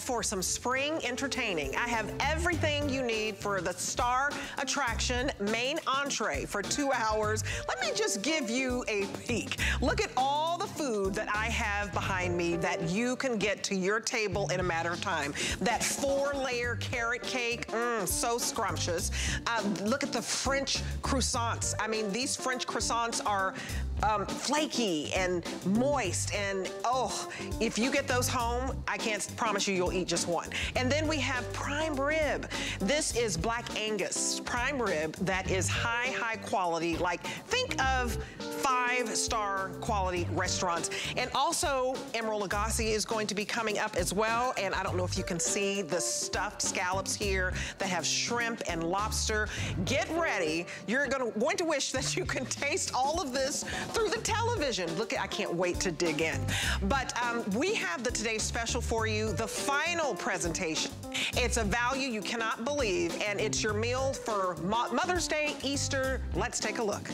for some spring entertaining. I have everything you need for the star attraction main entree for two hours. Let me just give you a peek. Look at all the food that I have behind me that you can get to your table in a matter of time. That four layer carrot cake, mmm, so scrumptious. Uh, look at the French croissants. I mean, these French croissants are um, flaky and moist and oh, if you get those home, I can't promise you you'll eat just one. And then we have prime rib. This is black Angus prime rib that is high, high quality. Like think of five-star quality restaurants. And also, Emeril Lagasse is going to be coming up as well. And I don't know if you can see the stuffed scallops here that have shrimp and lobster. Get ready. You're gonna, going to wish that you can taste all of this through the television. Look, I can't wait to dig in. But um, we have the Today Special for you, the final presentation. It's a value you cannot believe, and it's your meal for Mo Mother's Day, Easter. Let's take a. Look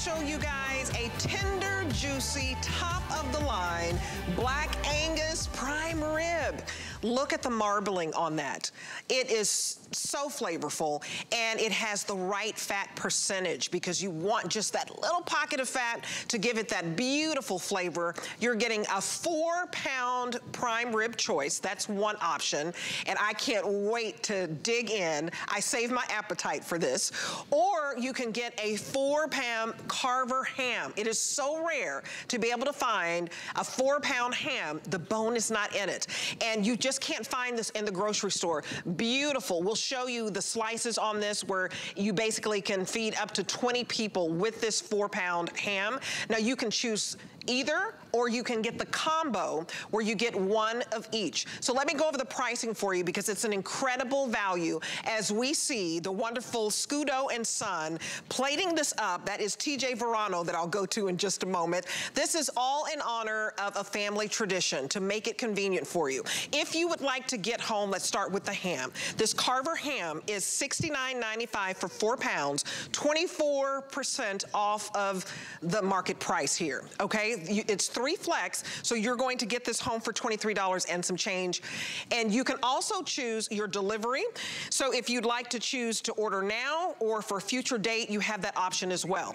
special, you guys. Tender, juicy, top of the line, Black Angus prime rib. Look at the marbling on that. It is so flavorful and it has the right fat percentage because you want just that little pocket of fat to give it that beautiful flavor. You're getting a four pound prime rib choice. That's one option. And I can't wait to dig in. I save my appetite for this. Or you can get a four pound Carver ham. It is so rare to be able to find a four pound ham. The bone is not in it. And you just can't find this in the grocery store. Beautiful. We'll show you the slices on this where you basically can feed up to 20 people with this four pound ham. Now you can choose either, or you can get the combo where you get one of each. So let me go over the pricing for you because it's an incredible value as we see the wonderful Scudo and Son plating this up. That is TJ Varano that I'll go to in just a moment. This is all in honor of a family tradition to make it convenient for you. If you would like to get home, let's start with the ham. This Carver ham is $69.95 for four pounds, 24% off of the market price here, okay? It's three flex, so you're going to get this home for $23 and some change. And you can also choose your delivery. So if you'd like to choose to order now or for a future date, you have that option as well.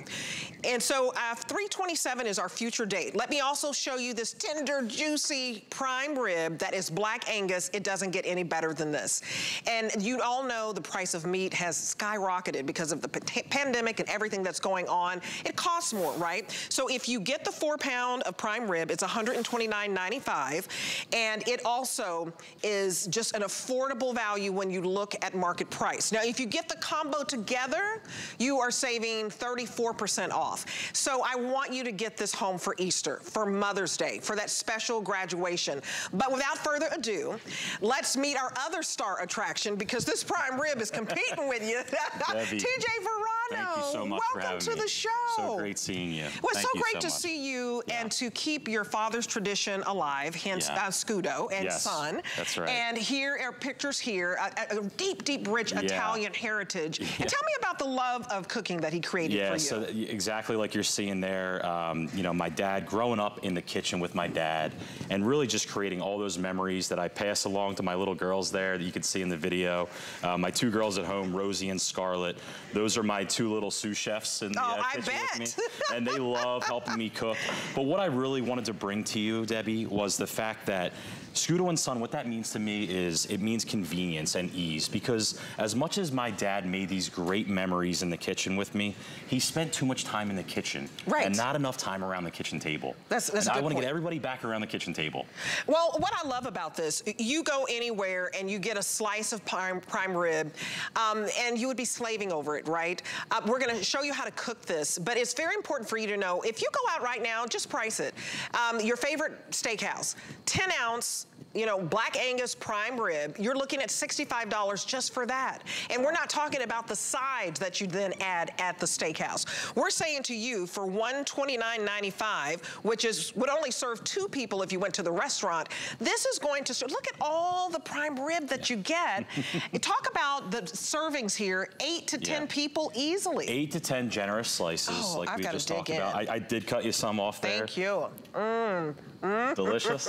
And so uh, 327 is our future date. Let me also show you this tender, juicy prime rib that is Black Angus. It doesn't get any better than this. And you all know the price of meat has skyrocketed because of the pandemic and everything that's going on. It costs more, right? So if you get the four pound of prime rib, it's $129.95. And it also is just an affordable value when you look at market price. Now, if you get the combo together, you are saving 34% off. So I want you to get this home for Easter, for Mother's Day, for that special graduation. But without further ado, let's meet our other star attraction because this prime rib is competing with you. TJ Varano, Thank you so much welcome to me. the show. So great seeing you. Well, it's Thank so great so to much. see you Yeah. and to keep your father's tradition alive, hence Yeah. uh, Scudo and Yes, son. that's right. And here are pictures here, a, a deep, deep, rich Yeah. Italian heritage. And tell me about the love of cooking that he created for you. Yeah, so exactly like you're seeing there, um, you know, my dad growing up in the kitchen with my dad and really just creating all those memories that I pass along to my little girls there that you can see in the video. Uh, my two girls at home, Rosie and Scarlett, those are my two little sous chefs in the Oh, uh, kitchen with me. and they love helping me cook. But what I really wanted to bring to you, Debbie, was the fact that Scudo and Son, what that means to me is it means convenience and ease because as much as my dad made these great memories in the kitchen with me, he spent too much time in the kitchen Right. and not enough time around the kitchen table. That's- that's and I want to get everybody back around the kitchen table. Well, what I love about this, you go anywhere and you get a slice of prime, prime rib, um, and you would be slaving over it, right? Uh, we're gonna show you how to cook this, but it's very important for you to know, if you go out right now, just price it. Um, your favorite steakhouse, 10 ounce, you know, Black Angus prime rib, you're looking at $65 just for that. And we're not talking about the sides that you then add at the steakhouse. We're saying to you for $129.95, which is would only serve two people if you went to the restaurant, this is going to, look at all the prime rib that you get. Talk about the servings here, eight to 10 yeah. people easily. Eight to 10 generous slices oh, like I've we just talked in. about. I, I, did cut you some off there. Thank you. Mm. Mm. Delicious.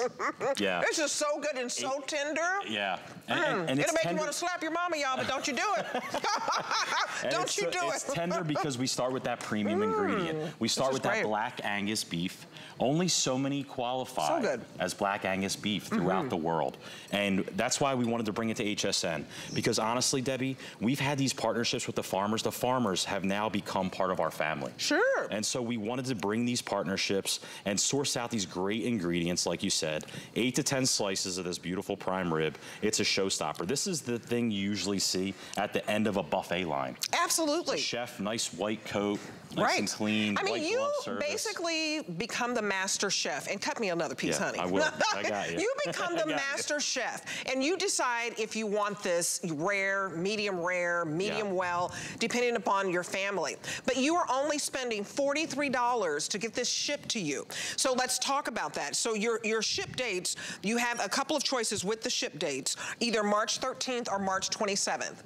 yeah. This is so good and so it, tender. Yeah. And, mm. and, and It'll make tender. you want to slap your mama, y'all, but don't you do it. don't you do it. It's tender because we start with that premium ingredient. Mm. We start with great. that black Angus beef. Only so many qualify so as black Angus beef throughout mm -hmm. the world. And that's why we wanted to bring it to HSN. Because honestly, Debbie, we've had these partnerships with the farmers. The farmers have now become part of our family. Sure. And so we wanted to bring these partnerships and source out these great ingredients, like you said. Eight to 10 slices of this beautiful prime rib. It's a showstopper. This is the thing you usually see at the end of a buffet line. Absolutely. chef, nice white coat, nice right. and clean. I mean, you basically become the master chef. And cut me another piece, yeah, honey. I will. I got you. you become the master you. chef. And you decide if you want this rare, medium rare, medium yeah. well, depending upon your family. But you are only spending $43 to get this shipped to you. So let's talk about that. So your, your ship dates, you have a couple of choices with the ship dates, either March 13th or March 27th.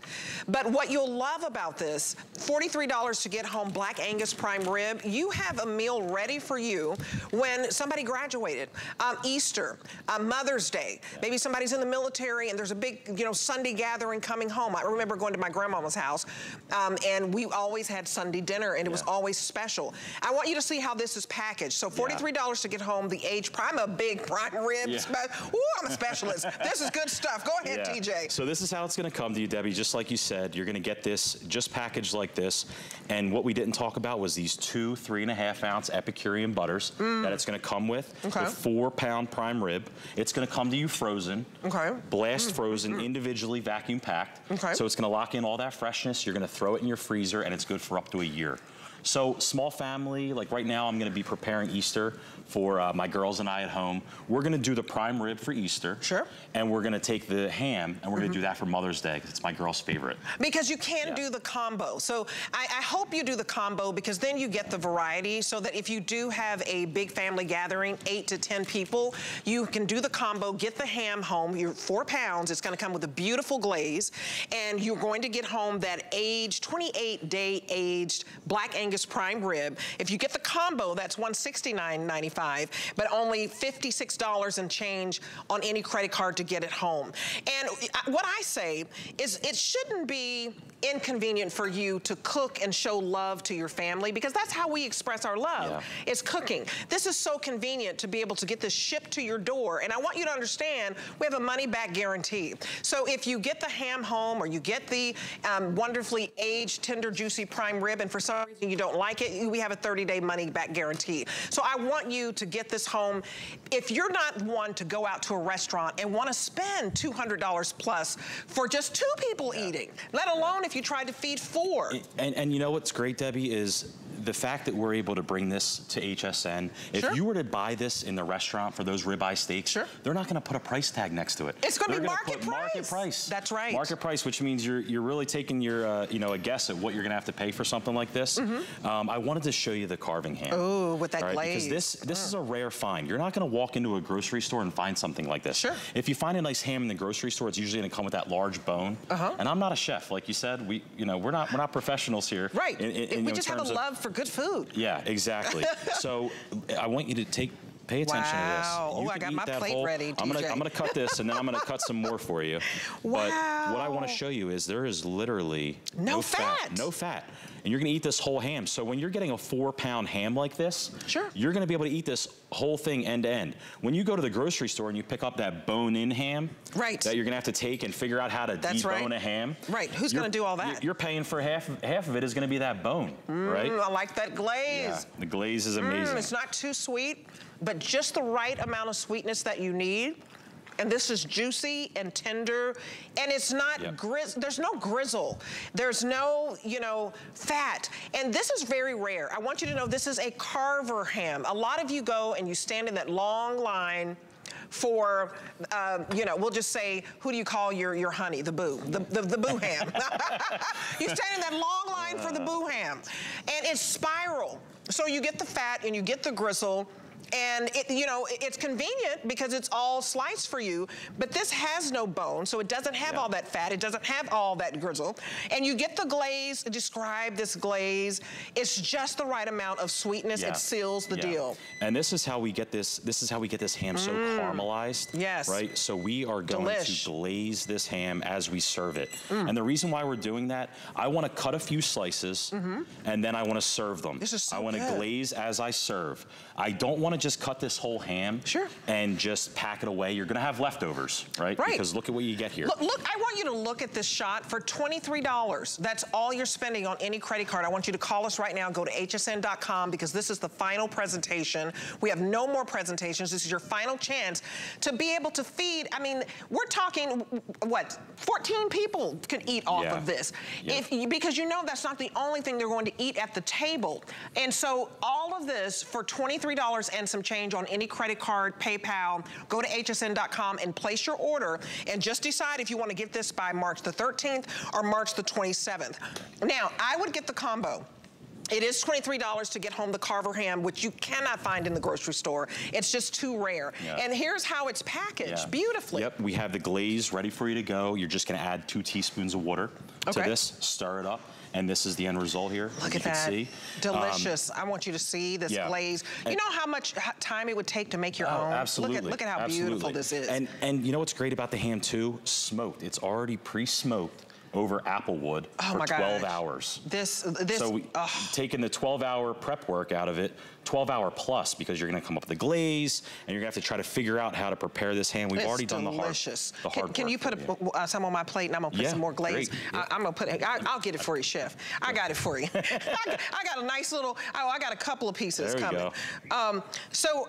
But what you'll love about this, $43 to get home Black Angus prime rib, you have a meal ready for you when somebody graduated, um, Easter, um, Mother's Day, maybe somebody's in the military and there's a big, you know, Sunday gathering coming home. I remember going to my grandmama's house um, and we always had Sunday dinner and it yeah. was always special. I want you to see how this is packaged. So $43 yeah. to get home the age prime, a big prime rib. Yeah. Ooh, I'm a specialist. this is good stuff. Go ahead, yeah. TJ. So this is how it's gonna come to you, Debbie. Just like you said, you're gonna get this just packaged like this. And what we didn't talk about was these two three and a half ounce Epicurean butters mm. That it's gonna come with. Okay. The four pound prime rib. It's gonna come to you frozen. Okay. Blast mm. frozen, mm. individually vacuum packed. Okay. So it's gonna lock in all that freshness. You're gonna throw it in your freezer and it's good for up to a year. So small family, like right now I'm gonna be preparing Easter for uh, my girls and I at home. We're gonna do the prime rib for Easter. Sure. And we're gonna take the ham and we're mm -hmm. gonna do that for Mother's Day because it's my girl's favorite. Because you can yeah. do the combo. So I, I, hope you do the combo because then you get the variety so that if you do have a big family gathering, eight to 10 people, you can do the combo, get the ham home, you're four pounds, it's gonna come with a beautiful glaze, and you're going to get home that aged, 28 day aged Black Angus prime rib. If you get the combo, that's $169.95 but only $56 and change on any credit card to get it home. And uh, what I say is it shouldn't be inconvenient for you to cook and show love to your family because that's how we express our love, yeah. is cooking. This is so convenient to be able to get this shipped to your door. And I want you to understand, we have a money back guarantee. So if you get the ham home or you get the um, wonderfully aged, tender, juicy prime rib and for some reason you don't like it, we have a 30-day money back guarantee. So I want you to get this home. If you're not one to go out to a restaurant and want to spend $200 plus for just two people yeah. eating, let alone if you tried to feed four. And, and you know what's great, Debbie, is the fact that we're able to bring this to HSN, if sure. you were to buy this in the restaurant for those ribeye steaks, sure. they're not gonna put a price tag next to it. It's gonna they're be market price. Market price. That's right. Market price, which means you're you're really taking your uh, you know a guess at what you're gonna have to pay for something like this. Mm -hmm. um, I wanted to show you the carving ham. Oh, with that right? glaze. Because this this mm. is a rare find. You're not gonna walk into a grocery store and find something like this. Sure. If you find a nice ham in the grocery store, it's usually gonna come with that large bone. Uh -huh. And I'm not a chef, like you said. We you know we're not we're not professionals here. Right. In, in, we just have a love for good food. Yeah. Yeah, exactly. so I want you to take Pay attention wow. to this. Oh, I got my plate whole, ready, I'm gonna, I'm gonna cut this and then I'm gonna cut some more for you. Wow. But what I wanna show you is there is literally no, no fat. fat. No fat. And you're gonna eat this whole ham. So when you're getting a four pound ham like this, sure. you're gonna be able to eat this whole thing end to end. When you go to the grocery store and you pick up that bone in ham, right. that you're gonna have to take and figure out how to That's debone right. a ham. Right, who's gonna do all that? You're paying for half, half of it is gonna be that bone, mm, right? I like that glaze. Yeah, the glaze is amazing. Mm, it's not too sweet but just the right amount of sweetness that you need. And this is juicy and tender, and it's not yep. grizz, there's no grizzle. There's no, you know, fat. And this is very rare. I want you to know this is a carver ham. A lot of you go and you stand in that long line for, uh, you know, we'll just say, who do you call your, your honey? The boo, the, the, the boo ham. you stand in that long line for the boo ham. And it's spiral. So you get the fat and you get the gristle and it, you know, it's convenient because it's all sliced for you, but this has no bone, so it doesn't have all that fat. It doesn't have all that grizzle. And you get the glaze, describe this glaze. It's just the right amount of sweetness. Yeah. It seals the yeah. deal. And this is how we get this, this is how we get this ham mm. so caramelized. Yes. Right? So we are going Delish. to glaze this ham as we serve it. Mm. And the reason why we're doing that, I want to cut a few slices mm -hmm. and then I want to serve them. This is so I want to glaze as I serve. I don't want to just cut this whole ham sure. and just pack it away, you're gonna have leftovers, right? Right. Because look at what you get here. Look, look, I want you to look at this shot for $23. That's all you're spending on any credit card. I want you to call us right now, go to hsn.com because this is the final presentation. We have no more presentations. This is your final chance to be able to feed, I mean, we're talking, what, 14 people can eat off yeah. of this. Yeah. If, because you know that's not the only thing they're going to eat at the table. And so all of this for $23 and some change on any credit card, PayPal, go to hsn.com and place your order and just decide if you want to get this by March the 13th or March the 27th. Now, I would get the combo. It is $23 to get home the Carver ham, which you cannot find in the grocery store. It's just too rare. And here's how it's packaged, yeah. beautifully. Yep, we have the glaze ready for you to go. You're just gonna add two teaspoons of water okay. to this, stir it up and this is the end result here. Look at that. See. Delicious. Um, I want you to see this yeah. glaze. You know how much time it would take to make your oh, own? Absolutely. Look at, look at how absolutely. beautiful this is. And, and you know what's great about the ham too? Smoked. It's already pre-smoked over Applewood oh for 12 hours. This, this, So we, oh. taking the 12 hour prep work out of it, 12 hour plus because you're gonna come up with the glaze and you're gonna have to try to figure out how to prepare this ham. We've it's already done delicious. the hard, the hard Can, can you put a, uh, some on my plate and I'm gonna put yeah, some more glaze? Great. I, am gonna put it, I, will get it for you, chef. I got it for you. I, got, I, got, a nice little, oh, I got a couple of pieces there coming. Um, so,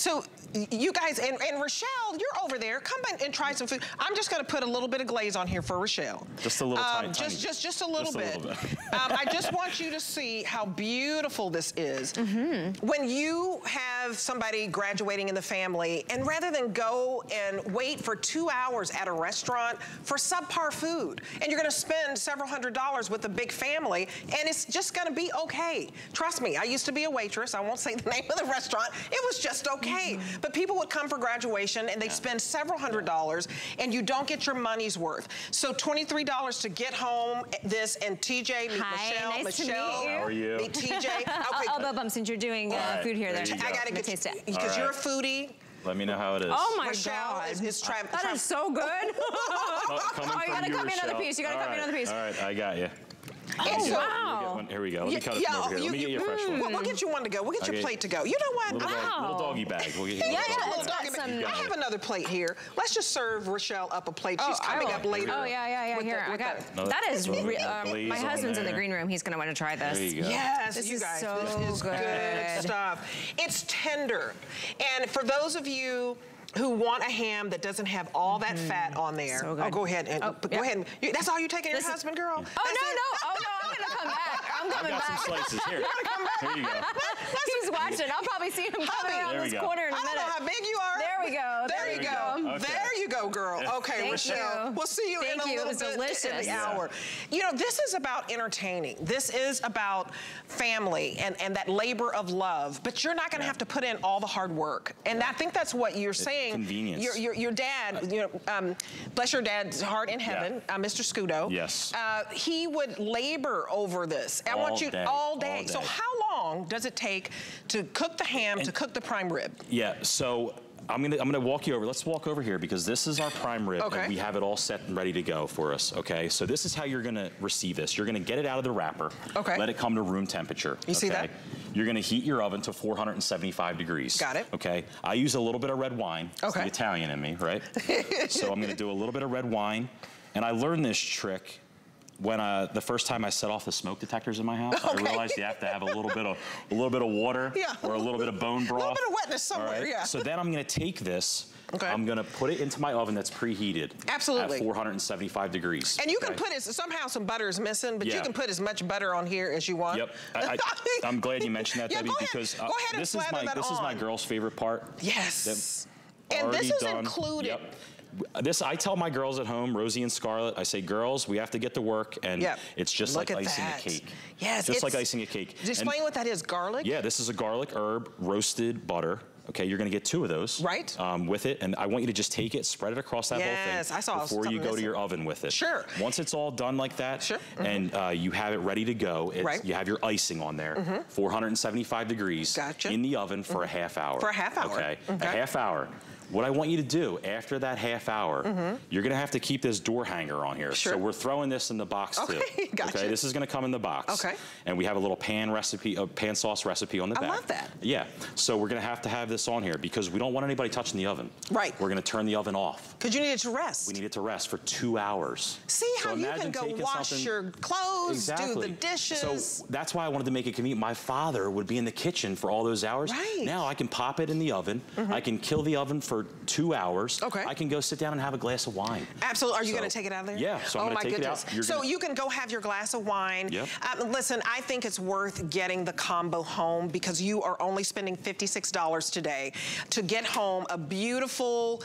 so you guys, and, and Rochelle, you're over there. Come and try some food. I'm just gonna put a little bit of glaze on here for Rochelle. Just a little um, tiny, just, just, just a little just bit. A little bit. um, I just want you to see how beautiful this is. Mm -hmm. When you have somebody graduating in the family, and rather than go and wait for two hours at a restaurant for subpar food, and you're gonna spend several hundred dollars with a big family, and it's just gonna be okay. Trust me, I used to be a waitress. I won't say the name of the restaurant. It was just okay. Mm -hmm. But people would come for graduation and they yeah. spend several hundred dollars and you don't get your money's worth. So $23 to get home this and TJ, meet Hi, Michelle. Nice Michelle, to meet you. How are you? Meet TJ. Okay. I'll bump since you're doing uh, right, food here. There, there I gotta get taste it because right. you're a foodie. Let me know how it is. Oh my Rochelle God. Is, is try, that is so good. oh, you gotta cut me another piece. You gotta All cut right. me another piece. All right, I got you. Oh, so, wow. Here we go. Let me cut it yeah, from over here. You, Let me get you a fresh one. We'll, we'll get you one to go. We'll get okay. your plate to go. You know what? Little, wow. little doggy bag. We'll get you yeah, yeah, little doggy bag. I have another plate here. Let's just serve Rochelle up a plate. She's oh, coming oh. up later. Oh, yeah, yeah, yeah. Here, the, I got, the, that is, re um, my husband's in the green room. He's going to want to try this. There you go. Yes, this you is guys. so this is good. good stuff. It's tender. And for those of you who want a ham that doesn't have all that mm. fat on there. So oh, go ahead and oh, go ahead. And, you, that's all you're taking your husband, girl? Oh that's no, it? no, oh no, I'm gonna come back. I'm coming I got back. some slices here. Here you go. He's watching. I'll probably see him coming around this go. corner in a I don't minute. know how big you are. There we go. There, there you go. go. Okay. There you go, girl. Okay, Thank Rochelle. You. We'll see you Thank in a you. little it was bit delicious. in the yeah. hour. You know, this is about entertaining. This is about family and, and that labor of love. But you're not going to yeah. have to put in all the hard work. And yeah. I think that's what you're saying. Convenience. Your, your, your dad, you know, um, bless your dad's heart in heaven, yeah. uh, Mr. Scudo. Yes. Uh, he would labor over this. I all want you day, all day. All day. So how long does it take to cook the ham, and, to cook the prime rib? Yeah, so I'm gonna, I'm gonna walk you over. Let's walk over here because this is our prime rib okay. and we have it all set and ready to go for us, okay? So this is how you're gonna receive this. You're gonna get it out of the wrapper. Okay. Let it come to room temperature. You okay? see that? You're gonna heat your oven to 475 degrees. Got it. Okay. I use a little bit of red wine. It's okay. the Italian in me, right? so I'm gonna do a little bit of red wine. And I learned this trick when uh, the first time I set off the smoke detectors in my house, okay. I realized you have to have a little bit of a little bit of water yeah. or a little bit of bone broth. A little bit of wetness somewhere, right? yeah. So then I'm gonna take this, okay. I'm gonna put it into my oven that's preheated. Absolutely. At 475 degrees. And you okay? can put it, somehow some butter is missing, but yeah. you can put as much butter on here as you want. Yep. I, am glad you mentioned that, yeah, Debbie, because uh, go ahead this is my this on. is my girl's favorite part. Yes. And this is done. included. Yep this I tell my girls at home, Rosie and Scarlett, I say, girls, we have to get to work, and yep. it's just Look like icing that. a cake. Yes, just like icing a cake. Explain and, what that is. Garlic. Yeah, this is a garlic herb roasted butter. Okay, you're gonna get two of those. Right. Um, with it, and I want you to just take it, spread it across that yes, whole thing. Yes, I saw Before you go to your oven with it. Sure. Once it's all done like that, sure. Mm -hmm. and uh, you have it ready to go, right. you have your icing on there, mm -hmm. 475 degrees gotcha. in the oven for mm -hmm. a half hour. For a half hour. Okay, okay. a half hour. What I want you to do after that half hour, mm -hmm. you're gonna have to keep this door hanger on here. Sure. So we're throwing this in the box okay, too. Gotcha. Okay, this is gonna come in the box. Okay. And we have a little pan recipe, a pan sauce recipe on the I back. I love that. Yeah. So we're gonna have to have this on here because we don't want anybody touching the oven. Right. We're gonna turn the oven off. Because you need it to rest. We need it to rest for two hours. See how so you can go wash your clothes, exactly. do the dishes. So that's why I wanted to make it convenient. My father would be in the kitchen for all those hours. Right. Now I can pop it in the oven. Mm -hmm. I can kill the oven for two hours. Okay. I can go sit down and have a glass of wine. Absolutely. Are you so, going to take it out of there? Yeah. So I'm oh, going to take goodness. it out. You're so gonna... you can go have your glass of wine. Yep. Um, listen, I think it's worth getting the combo home because you are only spending $56 today to get home a beautiful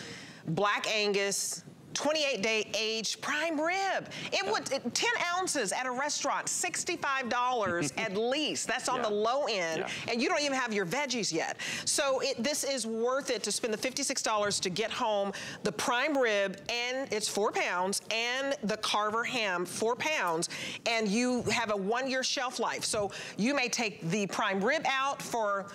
Black Angus 28 day aged prime rib. It would, it, 10 ounces at a restaurant, $65 at least. That's on yeah. the low end. Yeah. And you don't even have your veggies yet. So it, this is worth it to spend the $56 to get home the prime rib and it's four pounds and the Carver ham, four pounds. And you have a one year shelf life. So you may take the prime rib out for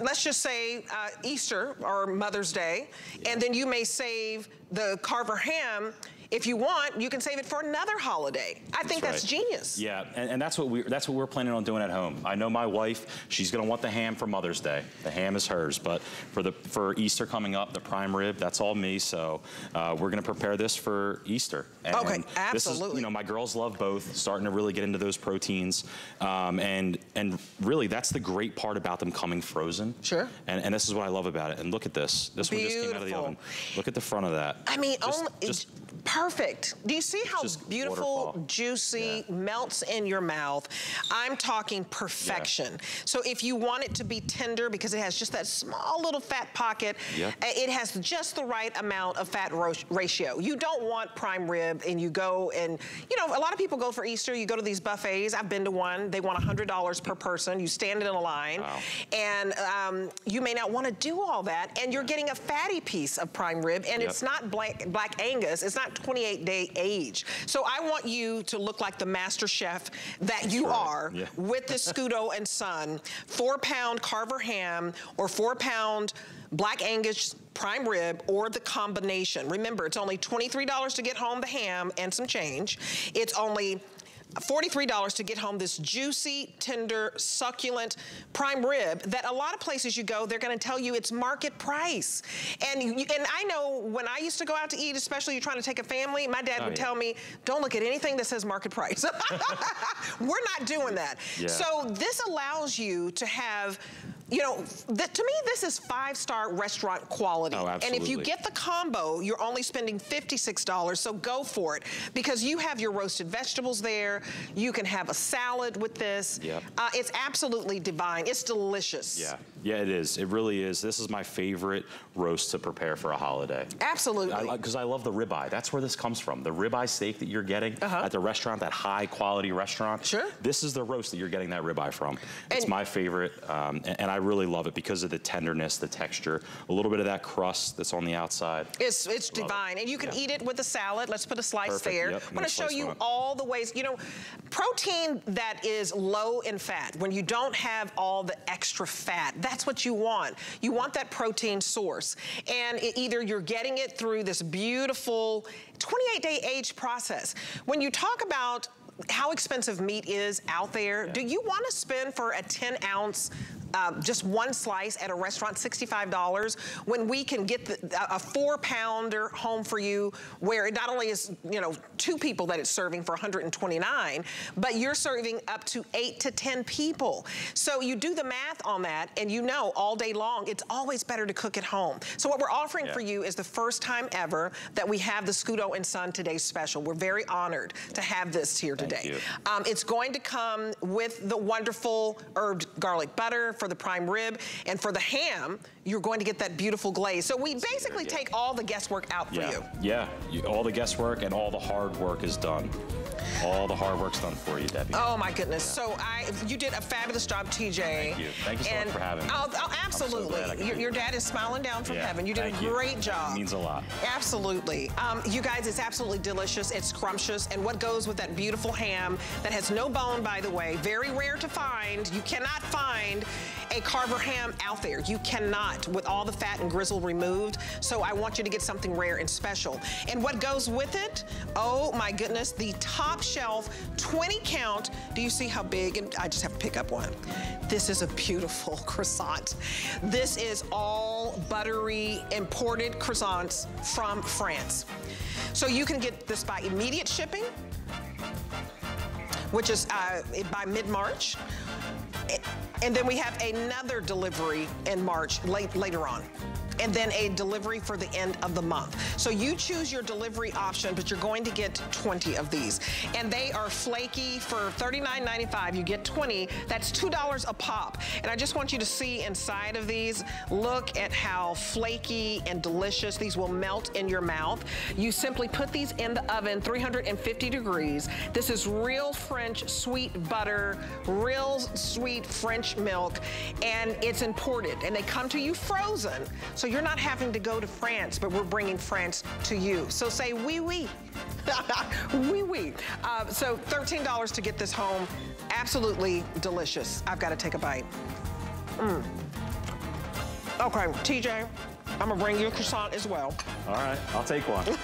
let's just say uh, Easter or Mother's Day, and then you may save the Carver ham if you want, you can save it for another holiday. I think that's, that's genius. Yeah, and, and, that's what we that's what we're planning on doing at home. I know my wife; she's going to want the ham for Mother's Day. The ham is hers, but for the for Easter coming up, the prime rib, that's all me. So uh, we're going to prepare this for Easter. And okay, absolutely. This is, you know, my girls love both. Starting to really get into those proteins, um, and and really that's the great part about them coming frozen. Sure. And, and this is what I love about it. And look at this. This Beautiful. one just came out of the oven. Look at the front of that. I mean, just, only, just perfect. Do you see how beautiful, waterfall. juicy, yeah. melts in your mouth? I'm talking perfection. Yeah. So if you want it to be tender because it has just that small little fat pocket, yeah. it has just the right amount of fat ratio. You don't want prime rib and you go and, you know, a lot of people go for Easter, you go to these buffets. I've been to one. They want $100 per person. You stand in a line wow. and um, you may not want to do all that and you're getting a fatty piece of prime rib and yep. it's not black, black Angus. It's not 28 day age. So I want you to look like the master chef that you right. are yeah. with the Scudo and Son, four pound Carver ham or four pound Black Angus prime rib or the combination. Remember, it's only $23 to get home the ham and some change. It's only $43 to get home this juicy, tender, succulent prime rib that a lot of places you go, they're gonna tell you it's market price. And, you, and I know when I used to go out to eat, especially you're trying to take a family, my dad oh, would yeah. tell me, don't look at anything that says market price. We're not doing that. Yeah. So this allows you to have you know, the, to me, this is five-star restaurant quality. Oh, and if you get the combo, you're only spending $56, so go for it. Because you have your roasted vegetables there. You can have a salad with this. Yep. Uh, it's absolutely divine. It's delicious. Yeah, yeah, it is. It really is. This is my favorite roast to prepare for a holiday. Absolutely. Because I, I, love the ribeye. That's where this comes from. The ribeye steak that you're getting uh -huh. at the restaurant, that high-quality restaurant. Sure. This is the roast that you're getting that ribeye from. It's and, my favorite, um, and, and I really love it because of the tenderness, the texture, a little bit of that crust that's on the outside. It's it's love divine. It. And you can yeah. eat it with a salad. Let's put a slice Perfect. there. Yep. I'm going to show you all the ways. You know, protein that is low in fat, when you don't have all the extra fat, that's what you want. You want that protein source. And it, either you're getting it through this beautiful 28-day age process. When you talk about how expensive meat is out there, yeah. do you want to spend for a 10 ounce uh, just one slice at a restaurant, $65, when we can get the, a four pounder home for you where it not only is, you know, two people that it's serving for 129, but you're serving up to eight to 10 people. So you do the math on that and you know all day long, it's always better to cook at home. So what we're offering yeah. for you is the first time ever that we have the Scudo and Son Today special. We're very honored to have this here today. Um, it's going to come with the wonderful herbed garlic butter for the prime rib. And for the ham, you're going to get that beautiful glaze. So we basically take all the guesswork out for yeah. you. Yeah, you, all the guesswork and all the hard work is done. All the hard work's done for you, Debbie. Oh my goodness. Yeah. So I, you did a fabulous job, TJ. Thank you. Thank you so and, much for having me. Oh, absolutely. So your, your, dad is smiling down from yeah, heaven. You did a great you. job. It means a lot. Absolutely. Um, you guys, it's absolutely delicious. It's scrumptious. And what goes with that beautiful ham that has no bone, by the way, very rare to find. You cannot find a Carver ham out there. You cannot with all the fat and grizzle removed. So I want you to get something rare and special. And what goes with it? Oh my goodness, the top shelf 20 count. Do you see how big? And I just have to pick up one. This is a beautiful croissant. This is all buttery imported croissants from France. So you can get this by immediate shipping, which is uh, by mid-March. And then we have another delivery in March, late, later on and then a delivery for the end of the month. So you choose your delivery option, but you're going to get 20 of these. And they are flaky for $39.95. You get 20. That's $2 a pop. And I just want you to see inside of these, look at how flaky and delicious these will melt in your mouth. You simply put these in the oven, 350 degrees. This is real French sweet butter, real sweet French milk, and it's imported. And they come to you frozen. So so you're not having to go to France, but we're bringing France to you. So say oui, oui. oui, oui. Uh, so $13 to get this home. Absolutely delicious. I've got to take a bite. Mm. Okay, TJ, I'm gonna bring you a croissant as well. All right, I'll take one.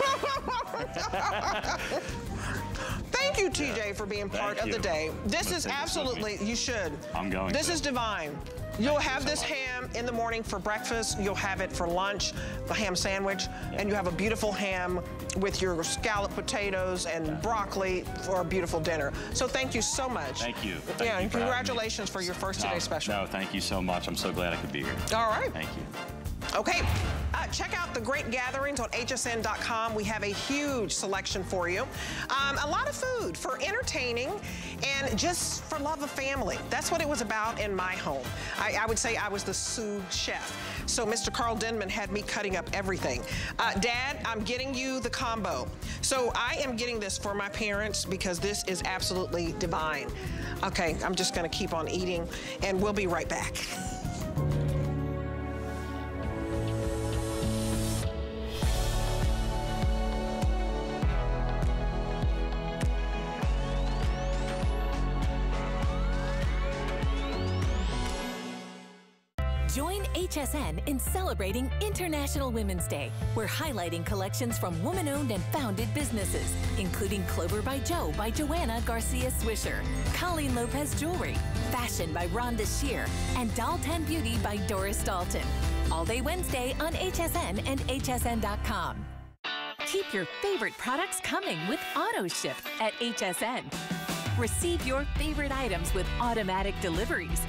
Thank you, TJ, yeah. for being part Thank of you. the day. This is absolutely, you should. I'm going This to. is divine. You'll have this ham in the morning for breakfast. You'll have it for lunch, the ham sandwich, and you have a beautiful ham with your scalloped potatoes and yeah. broccoli for a beautiful dinner. So thank you so much. Thank you. Thank yeah, you and congratulations for your first no, Today special. No, thank you so much. I'm so glad I could be here. All right. Thank you. Okay, uh, check out the great gatherings on hsn.com. We have a huge selection for you. Um, a lot of food for entertaining and just for love of family. That's what it was about in my home. I, I would say I was the sous chef. So Mr. Carl Denmon had me cutting up everything. Uh, Dad, I'm getting you the combo. So I am getting this for my parents because this is absolutely divine. Okay, I'm just gonna keep on eating and we'll be right back. HSN in celebrating International Women's Day. We're highlighting collections from woman owned and founded businesses, including Clover by Joe by Joanna Garcia Swisher, Colleen Lopez Jewelry, Fashion by Rhonda Shear, and 10 Beauty by Doris Dalton. All day Wednesday on HSN and HSN.com. Keep your favorite products coming with AutoShip at HSN. Receive your favorite items with automatic deliveries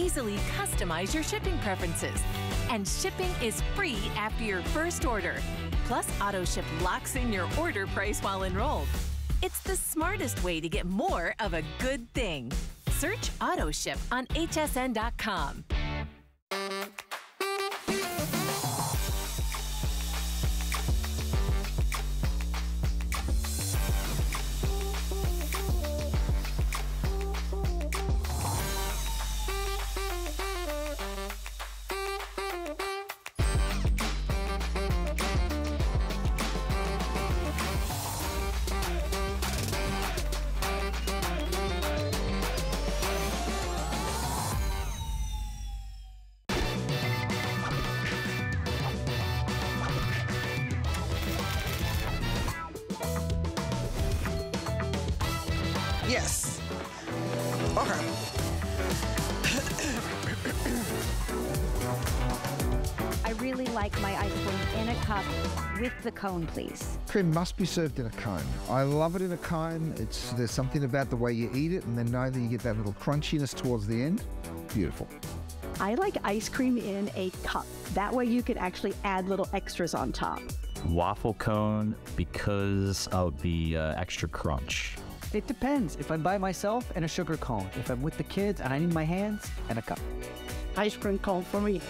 easily customize your shipping preferences. And shipping is free after your first order. Plus, AutoShip locks in your order price while enrolled. It's the smartest way to get more of a good thing. Search AutoShip on hsn.com. cone, please. Cream must be served in a cone. I love it in a cone. It's There's something about the way you eat it and then know that you get that little crunchiness towards the end. Beautiful. I like ice cream in a cup. That way you can actually add little extras on top. Waffle cone because of the uh, extra crunch. It depends. If I'm by myself and a sugar cone. If I'm with the kids and I need my hands and a cup. ice cream cone for me.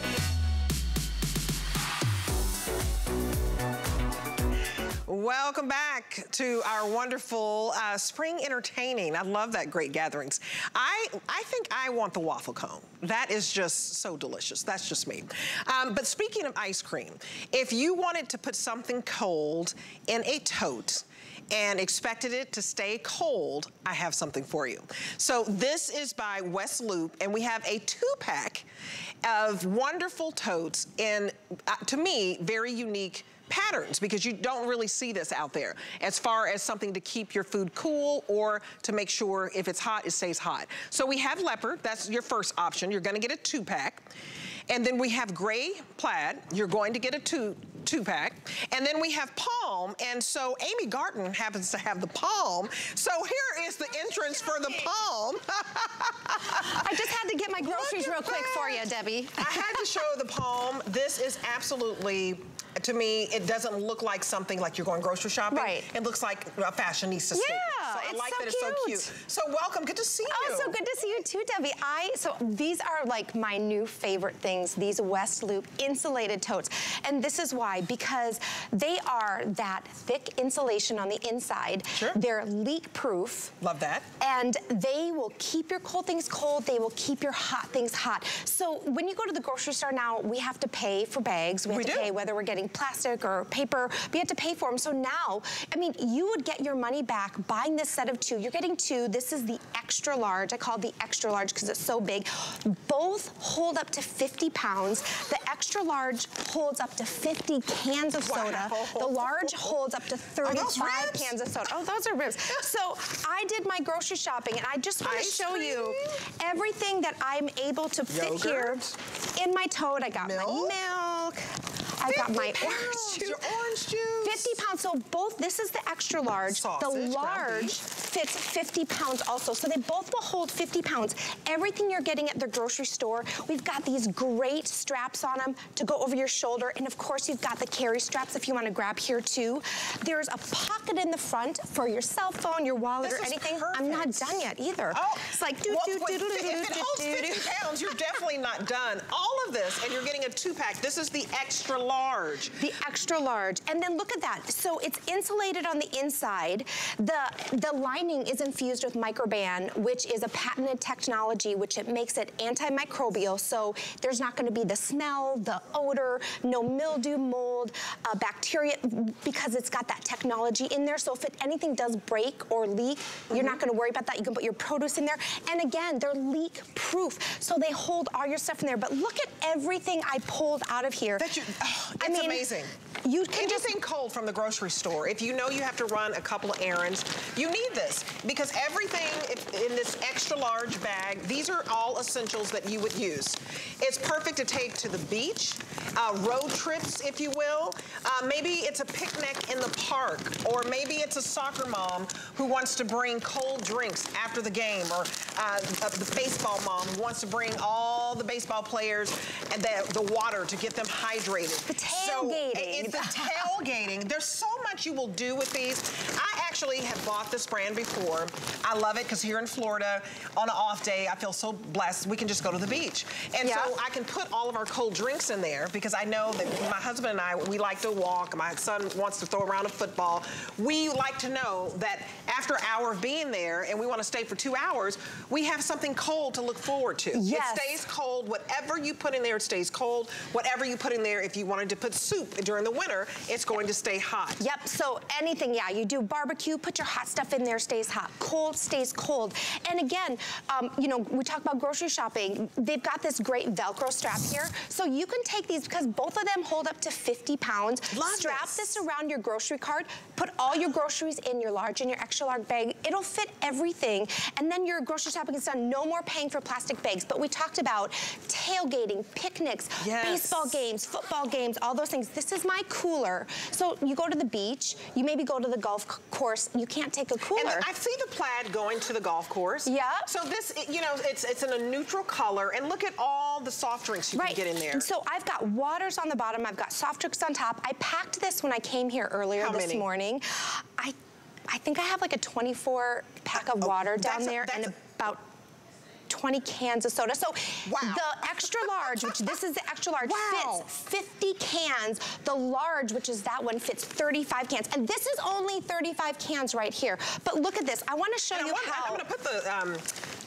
Welcome back to our wonderful uh, spring entertaining. I love that great gatherings. I, I think I want the waffle cone. That is just so delicious. That's just me. Um, but speaking of ice cream, if you wanted to put something cold in a tote, and expected it to stay cold, I have something for you. So this is by West Loop, and we have a two-pack of wonderful totes in, uh, to me, very unique patterns because you don't really see this out there as far as something to keep your food cool or to make sure if it's hot, it stays hot. So we have leopard, that's your first option. You're gonna get a two pack. And then we have gray plaid. You're going to get a two, two pack. And then we have palm. And so Amy Garten happens to have the palm. So here is the entrance for the palm. I just had to get my groceries real quick for you, Debbie. I had to show the palm. This is absolutely to me, it doesn't look like something like you're going grocery shopping. Right. It looks like a fashionista yeah, So I like so that it's so cute. So welcome, good to see oh, you. Oh, so good to see you too, Debbie. I, so these are like my new favorite things, these West Loop insulated totes. And this is why, because they are that thick insulation on the inside. Sure. They're leak proof. Love that. And they will keep your cold things cold. They will keep your hot things hot. So when you go to the grocery store now, we have to pay for bags. We have we to do. pay whether we're getting plastic or paper. We have to pay for them. So now, I mean, you would get your money back buying this set of two. You're getting two. This is the extra large. I call it the extra large because it's so big. Both hold up to 50 pounds. The extra large holds up to 50 cans of soda. Wow. The large holds up to 35 cans of soda. Oh, those are ribs. so I did my grocery shopping and I just want to show cream. you everything that I'm able to fit Yogurt. here in my tote. I got milk. my milk. I got my orange juice. Your orange juice. 50 pounds. So both, this is the extra large. Sausage, the large fits 50 pounds also. So they both will hold 50 pounds. Everything you're getting at the grocery store, we've got these great straps on them to go over your shoulder. And of course, you've got the carry straps if you want to grab here too. There's a pocket in the front for your cell phone, your wallet, this or anything. Perfect. I'm not done yet either. Oh, it's like do well, do do do do If it holds 50 pounds, you're definitely not done. All of this, and you're getting a two pack. This is the extra large. The extra large. And then look at that. So it's insulated on the inside. The, the lining is infused with Microban, which is a patented technology, which it makes it antimicrobial. So there's not gonna be the smell, the odor, no mildew, mold, uh, bacteria, because it's got that technology in there. So if it, anything does break or leak, mm -hmm. you're not gonna worry about that. You can put your produce in there. And again, they're leak proof. So they hold all your stuff in there. But look at everything I pulled out of here. That you, oh, it's I mean, amazing. You can Anything just, cold from the grocery store. If you know you have to run a couple of errands, you need this because everything in this extra large bag, these are all essentials that you would use. It's perfect to take to the beach, uh, road trips, if you will. Uh, maybe it's a picnic in the park, or maybe it's a soccer mom who wants to bring cold drinks after the game, or uh, the baseball mom who wants to bring all the baseball players and the, the water to get them hydrated. The tailgating. So, it's the tailgating. There's so much you will do with these. I actually have bought this brand before. I love it because here in Florida, on an off day, I feel so blessed. We can just go to the beach. And yeah. so I can put all of our cold drinks in there because I know that my husband and I, we like to walk. My son wants to throw around a football. We like to know that after an hour of being there and we want to stay for two hours, we have something cold to look forward to. Yes. It stays cold. Whatever you put in there, it stays cold. Whatever you put in there, if you wanted to put soup during the winter, it's going to stay hot. Yep, so anything, yeah, you do barbecue, put your hot stuff in there, stays hot. Cold stays cold. And again, um, you know, we talk about grocery shopping. They've got this great Velcro strap here. So you can take these, because both of them hold up to 50 pounds. Love strap this. this around your grocery cart, put all your groceries in your large and your extra large bag. It'll fit everything. And then your grocery shopping is done. No more paying for plastic bags. But we talked about tailgating, picnics, yes. baseball games, football games, all those things. This is my cooler. So you go to the beach, you maybe go to the golf course, you can't take a cooler. And I see the plaid going to the golf course. Yeah. So this, you know, it's it's in a neutral color, and look at all the soft drinks you right. can get in there. And so I've got waters on the bottom, I've got soft drinks on top. I packed this when I came here earlier How this many? morning. I I think I have like a 24 pack of oh, water down a, there and a, about 20 cans of soda. So wow. the extra large, which this is the extra large, wow. fits 50 cans. The large, which is that one, fits 35 cans. And this is only 35 cans right here. But look at this. I want to show and you want, how. I'm going to put the um,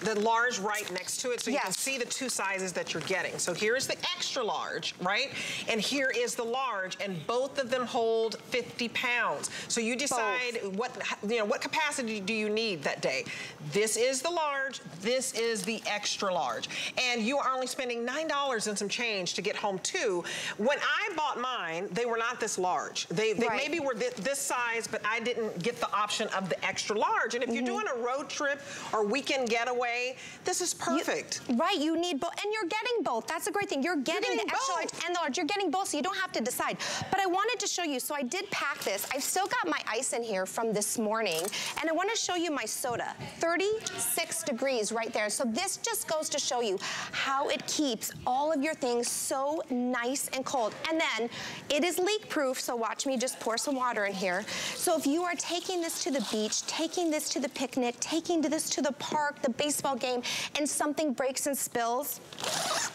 the large right next to it so you can see the two sizes that you're getting. So here's the extra large, right? And here is the large, and both of them hold 50 pounds. So you decide both. what you know what capacity do you need that day. This is the large, this is the extra large. And you are only spending $9 and some change to get home too. When I bought mine, they were not this large. They, they right. maybe were th this size, but I didn't get the option of the extra large. And if mm -hmm. you're mm-hmm. doing a road trip or weekend getaway, this is perfect. You, right, you need both. And you're getting both. That's a great thing. You're getting, you're getting the extra large and the large. You're getting both, so you don't have to decide. But I wanted to show you, so I did pack this. I've still got my ice in here from this morning. And I want to show you my soda. 36 degrees right there. So this just goes to show you how it keeps all of your things so nice and cold. And then it is leak proof, so watch me just pour some water in here. So if you are taking this to the beach, taking this to the picnic, taking this to the park, the baseball game, and something breaks and spills,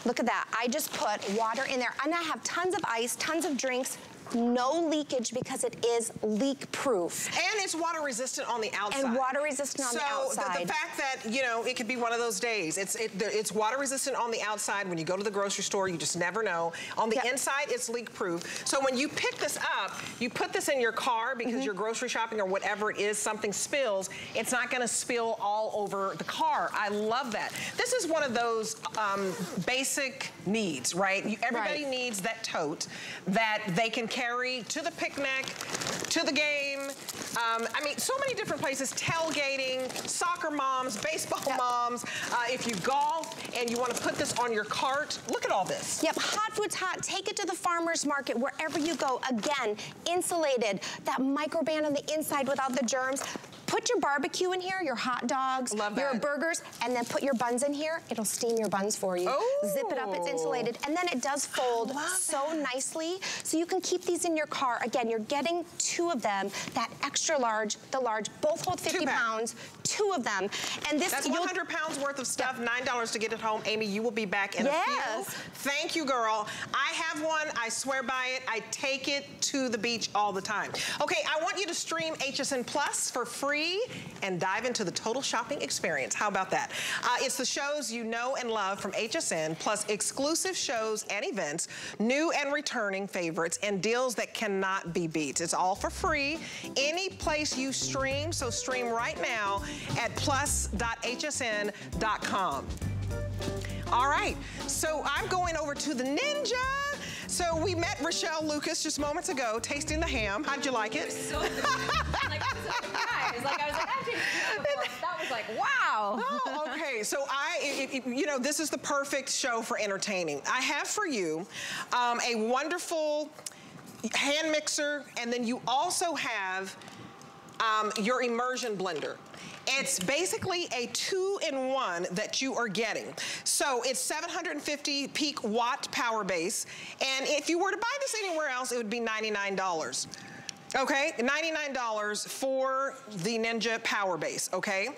look at that. I just put water in there. And I have tons of ice, tons of drinks, no leakage because it is leak proof. And it's water resistant on the outside. And water resistant on so the outside. So the, the, fact that, you know, it could be one of those days. It's it, it's water resistant on the outside. When you go to the grocery store, you just never know. On the yep. inside, it's leak proof. So when you pick this up, you put this in your car because mm -hmm. you're grocery shopping or whatever it is, something spills, it's not gonna spill all over the car. I love that. This is one of those um, basic needs, right? Everybody right. needs that tote that they can carry to the picnic, to the game. Um, I mean, so many different places, tailgating, soccer moms, baseball yep. moms. Uh, if you golf and you want to put this on your cart, look at all this. Yep, hot food's hot. Take it to the farmer's market, wherever you go. Again, insulated, that Microban on the inside without the germs. Put your barbecue in here, your hot dogs, your burgers, and then put your buns in here. It'll steam your buns for you. Zip it up, it's insulated. And then it does fold so that. nicely. So you can keep these in your car. Again, you're getting two of them, that extra large, the large, both hold 50 pounds, two of them. And this- That's 100 pounds worth of stuff, $9 to get it home. Amy, you will be back in yes. a few. Thank you, girl. I have one, I swear by it. I take it to the beach all the time. Okay, I want you to stream HSN Plus for free free and dive into the total shopping experience. How about that? Uh, it's the shows you know and love from HSN, plus exclusive shows and events, new and returning favorites, and deals that cannot be beat. It's all for free, any place you stream, so stream right now at plus.hsn.com. All right, so I'm going over to the Ninja. So we met Rochelle Lucas just moments ago, tasting the ham. How'd you like it? So like, I was surprised. Like, I was like, I've tasted ham before. That was like, wow. Oh, okay. So I, it, it, you know, this is the perfect show for entertaining. I have for you um, a wonderful hand mixer, and then you also have um, your immersion blender. It's basically a two-in-one that you are getting. So it's 750 peak watt power base. And if you were to buy this anywhere else, it would be $99. Okay, $99 for the Ninja Power Base, okay?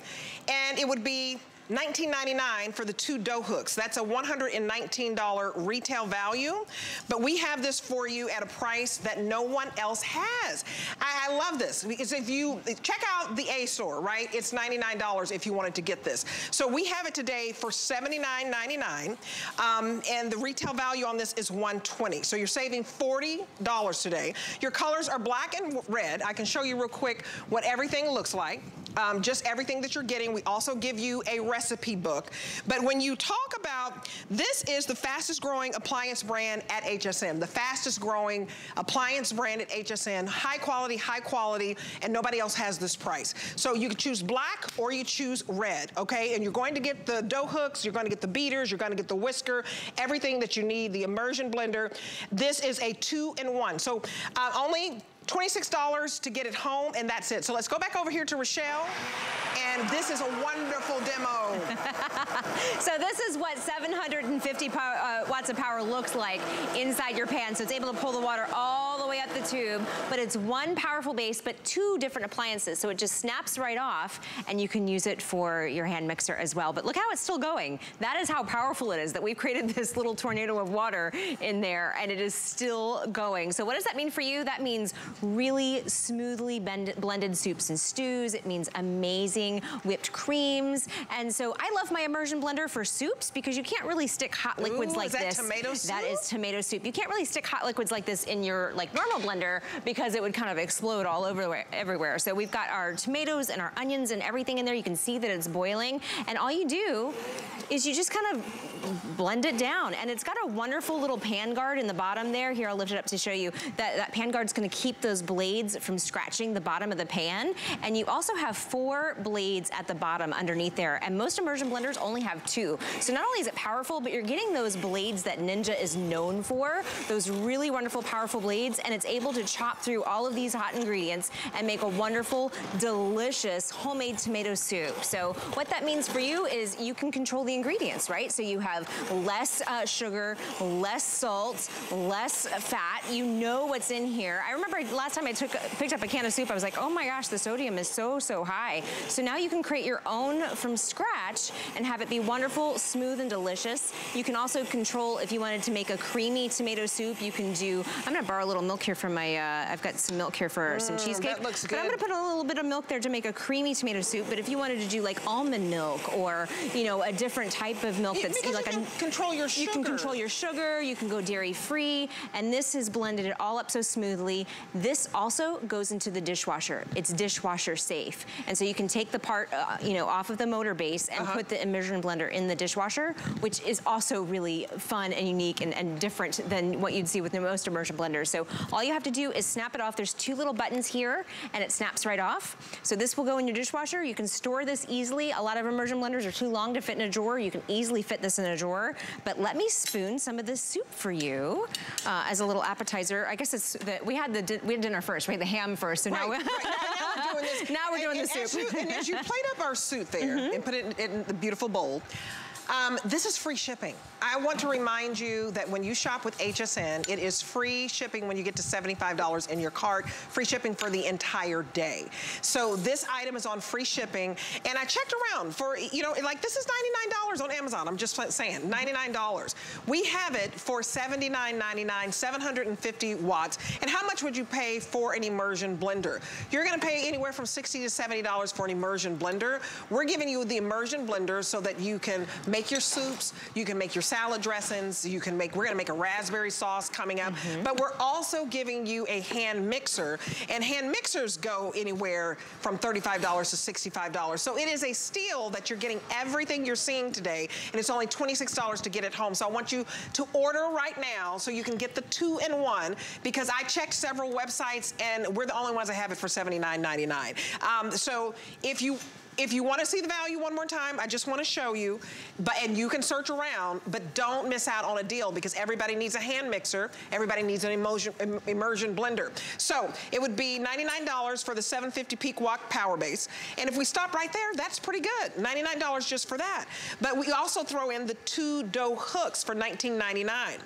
And it would be $19.99 for the two dough hooks. That's a $119 retail value, but we have this for you at a price that no one else has. I, I love this because if you check out the A store, right? It's $99 if you wanted to get this. So we have it today for $79.99, um, and the retail value on this is 120. So you're saving $40 today. Your colors are black and red. I can show you real quick what everything looks like. Um, just everything that you're getting. We also give you a recipe book. But when you talk about, this is the fastest growing appliance brand at HSN, the fastest growing appliance brand at HSN, high quality, high quality, and nobody else has this price. So you can choose black or you choose red, okay? And you're going to get the dough hooks, you're going to get the beaters, you're going to get the whisker, everything that you need, the immersion blender. This is a two-in-one. So uh, only $26 to get it home, and that's it. So let's go back over here to Rochelle, and this is a wonderful demo. so this is what 750 power, uh, watts of power looks like inside your pan. So it's able to pull the water all the way up the tube, but it's one powerful base, but two different appliances. So it just snaps right off and you can use it for your hand mixer as well. But look how it's still going. That is how powerful it is that we've created this little tornado of water in there and it is still going. So what does that mean for you? That means really smoothly blended soups and stews. It means amazing whipped creams. And so I love my immersion blender for soups because you can't really stick hot liquids Ooh, like is that this. tomato soup? That is tomato soup. You can't really stick hot liquids like this in your like normal blender because it would kind of explode all over everywhere. So we've got our tomatoes and our onions and everything in there. You can see that it's boiling. And all you do is you just kind of blend it down. And it's got a wonderful little pan guard in the bottom there. Here, I'll lift it up to show you. That, that pan guard's gonna keep those blades from scratching the bottom of the pan. And you also have four blades at the bottom underneath there. And most immersion blenders only have two. So not only is it powerful, but you're getting those blades that Ninja is known for, those really wonderful, powerful blades. And it's able to chop through all of these hot ingredients and make a wonderful, delicious homemade tomato soup. So what that means for you is you can control the ingredients, right? So you have less uh, sugar, less salt, less fat. You know what's in here. I remember last time I took picked up a can of soup, I was like, oh my gosh, the sodium is so, so high. So now you can create your own from scratch and have it be wonderful, smooth, and delicious. You can also control if you wanted to make a creamy tomato soup, you can do, I'm gonna borrow a little milk here from my, uh, I've got some milk here for mm, some cheesecake. That looks good. But I'm gonna put a little bit of milk there to make a creamy tomato soup, but if you wanted to do like almond milk or, you know, a different type of milk that's like you can a, control your sugar. You can control your sugar, you can go dairy free, and this has blended it all up so smoothly. This also goes into the dishwasher. It's dishwasher safe. And so you can take the part, uh, you know, off of the motor base and uh -huh. put the immersion blender in the dishwasher, which is also really fun and unique and, and different than what you'd see with the most immersion blenders. So all you have to do is snap it off. There's two little buttons here and it snaps right off. So this will go in your dishwasher. You can store this easily. A lot of immersion blenders are too long to fit in a drawer. You can easily fit this in a drawer. But let me spoon some of this soup for you uh, as a little appetizer. I guess it's that we had the we had dinner first. We had the ham first. So right, now, right. now, now, we're doing this. now we're doing and, the soup. You, and as you plate up our soup there mm -hmm. and put it in, in the beautiful bowl, um, this is free shipping. I want to remind you that when you shop with HSN, it is free shipping when you get to $75 in your cart, free shipping for the entire day. So this item is on free shipping, and I checked around for, you know, like this is $99 on Amazon, I'm just saying, $99. We have it for $79.99, 750 watts. And how much would you pay for an immersion blender? You're gonna pay anywhere from 60 to $70 for an immersion blender. We're giving you the immersion blender so that you can make your soups, you can make your salad dressings. You can make, we're gonna make a raspberry sauce coming up, mm -hmm. but we're also giving you a hand mixer and hand mixers go anywhere from $35 to $65. So it is a steal that you're getting everything you're seeing today and it's only $26 to get it home. So I want you to order right now so you can get the two in one because I checked several websites and we're the only ones that have it for $79.99. Um, so if you if you want to see the value one more time, I just want to show you, but and you can search around, but don't miss out on a deal because everybody needs a hand mixer, everybody needs an immersion, immersion blender. So it would be $99 for the 750 peak watt power base. And if we stop right there, that's pretty good. $99 just for that. But we also throw in the two dough hooks for $19.99.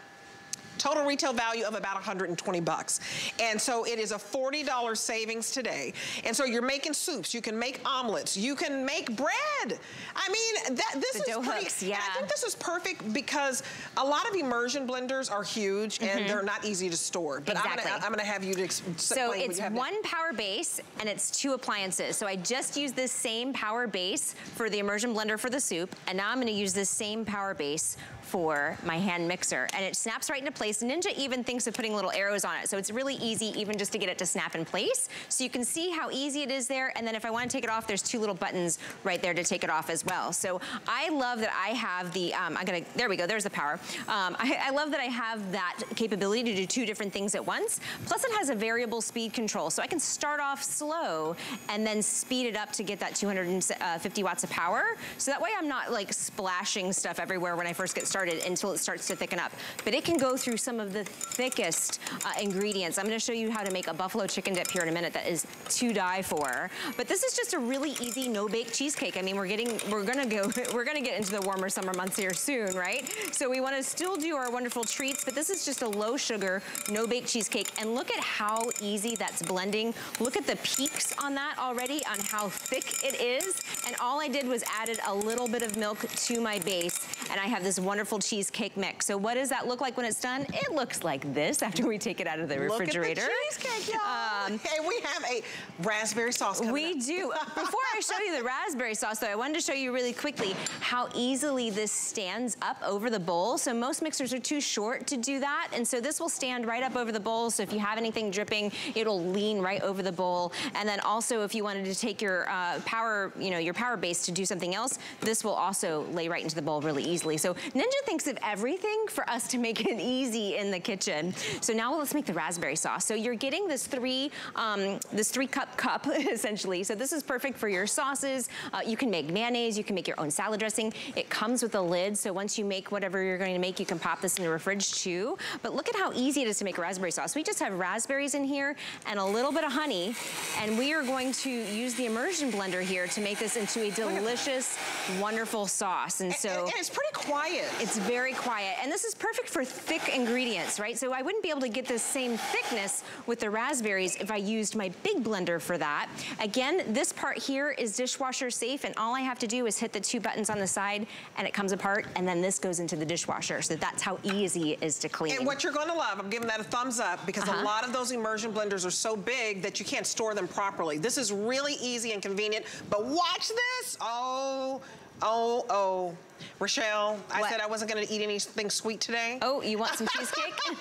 Total retail value of about 120 bucks. And so it is a $40 savings today. And so you're making soups, you can make omelets, you can make bread. I mean, that this the is pretty, hooks, yeah. I think this is perfect because a lot of immersion blenders are huge mm -hmm. and mm-hmm. they're not easy to store. But exactly. I'm gonna, I'm gonna have you to explain So it's one power base and it's two appliances. So I just used this same power base for the immersion blender for the soup. And now I'm gonna use this same power base for my hand mixer. And it snaps right into place. Ninja even thinks of putting little arrows on it. So it's really easy even just to get it to snap in place. So you can see how easy it is there. And then if I want to take it off, there's two little buttons right there to take it off as well. So I love that I have the, um, I'm gonna, there we go, there's the power. Um, I, I love that I have that capability to do two different things at once. Plus it has a variable speed control. So I can start off slow and then speed it up to get that 250 watts of power. So that way I'm not like splashing stuff everywhere when I first get started started until it starts to thicken up. But it can go through some of the thickest uh, ingredients. I'm gonna show you how to make a buffalo chicken dip here in a minute that is to die for. But this is just a really easy no-bake cheesecake. I mean, we're getting, we're gonna go, we're gonna get get into the warmer summer months here soon, right? So we wanna still do our wonderful treats, but this is just a low sugar, no bake cheesecake. And look at how easy that's blending. Look at the peaks on that already, on how thick it is. And all I did was added a little bit of milk to my base, and I have this wonderful cheesecake mix. So what does that look like when it's done? It looks like this after we take it out of the refrigerator. Look at the cheesecake, y'all. Um, and we have a raspberry sauce We up. do. Before I show you the raspberry sauce, though, I wanted to show you really quickly how easily this stands up over the bowl. So most mixers are too short to do that, and so this will stand right up over the bowl. So if you have anything dripping, it'll lean right over the bowl. And then also, if you wanted to take your uh, power, you know, your power base to do something else, this will also lay right into the bowl really easily. So Ninja thinks of everything for us to make it easy in the kitchen. So now let's make the raspberry sauce. So you're getting this three, um, this three cup cup essentially. So this is perfect for your sauces. Uh, you can make mayonnaise, you can make your own salad dressing. It comes with a lid, so once you make whatever you're going to make, you can pop this in the fridge too. But look at how easy it is to make raspberry sauce. We just have raspberries in here and a little bit of honey, and we are going to use the immersion blender here to make this into a delicious, wonderful sauce. And so- and, and it's pretty quiet. It's very quiet. And this is perfect for thick ingredients, right? So I wouldn't be able to get this same thickness with the raspberries if I used my big blender for that. Again, this part here is dishwasher safe, and all I have to do is hit the two buttons on the side, and it comes apart, and then this goes into the dishwasher. So that's how easy it is to clean. And what you're going to love, I'm giving that a thumbs up because uh -huh. a Uh-huh. lot of those immersion blenders are so big that you can't store them properly. This is really easy and convenient, but watch this. Oh, oh, oh. Rochelle, I said I wasn't gonna eat anything sweet today. Oh, you want some cheesecake?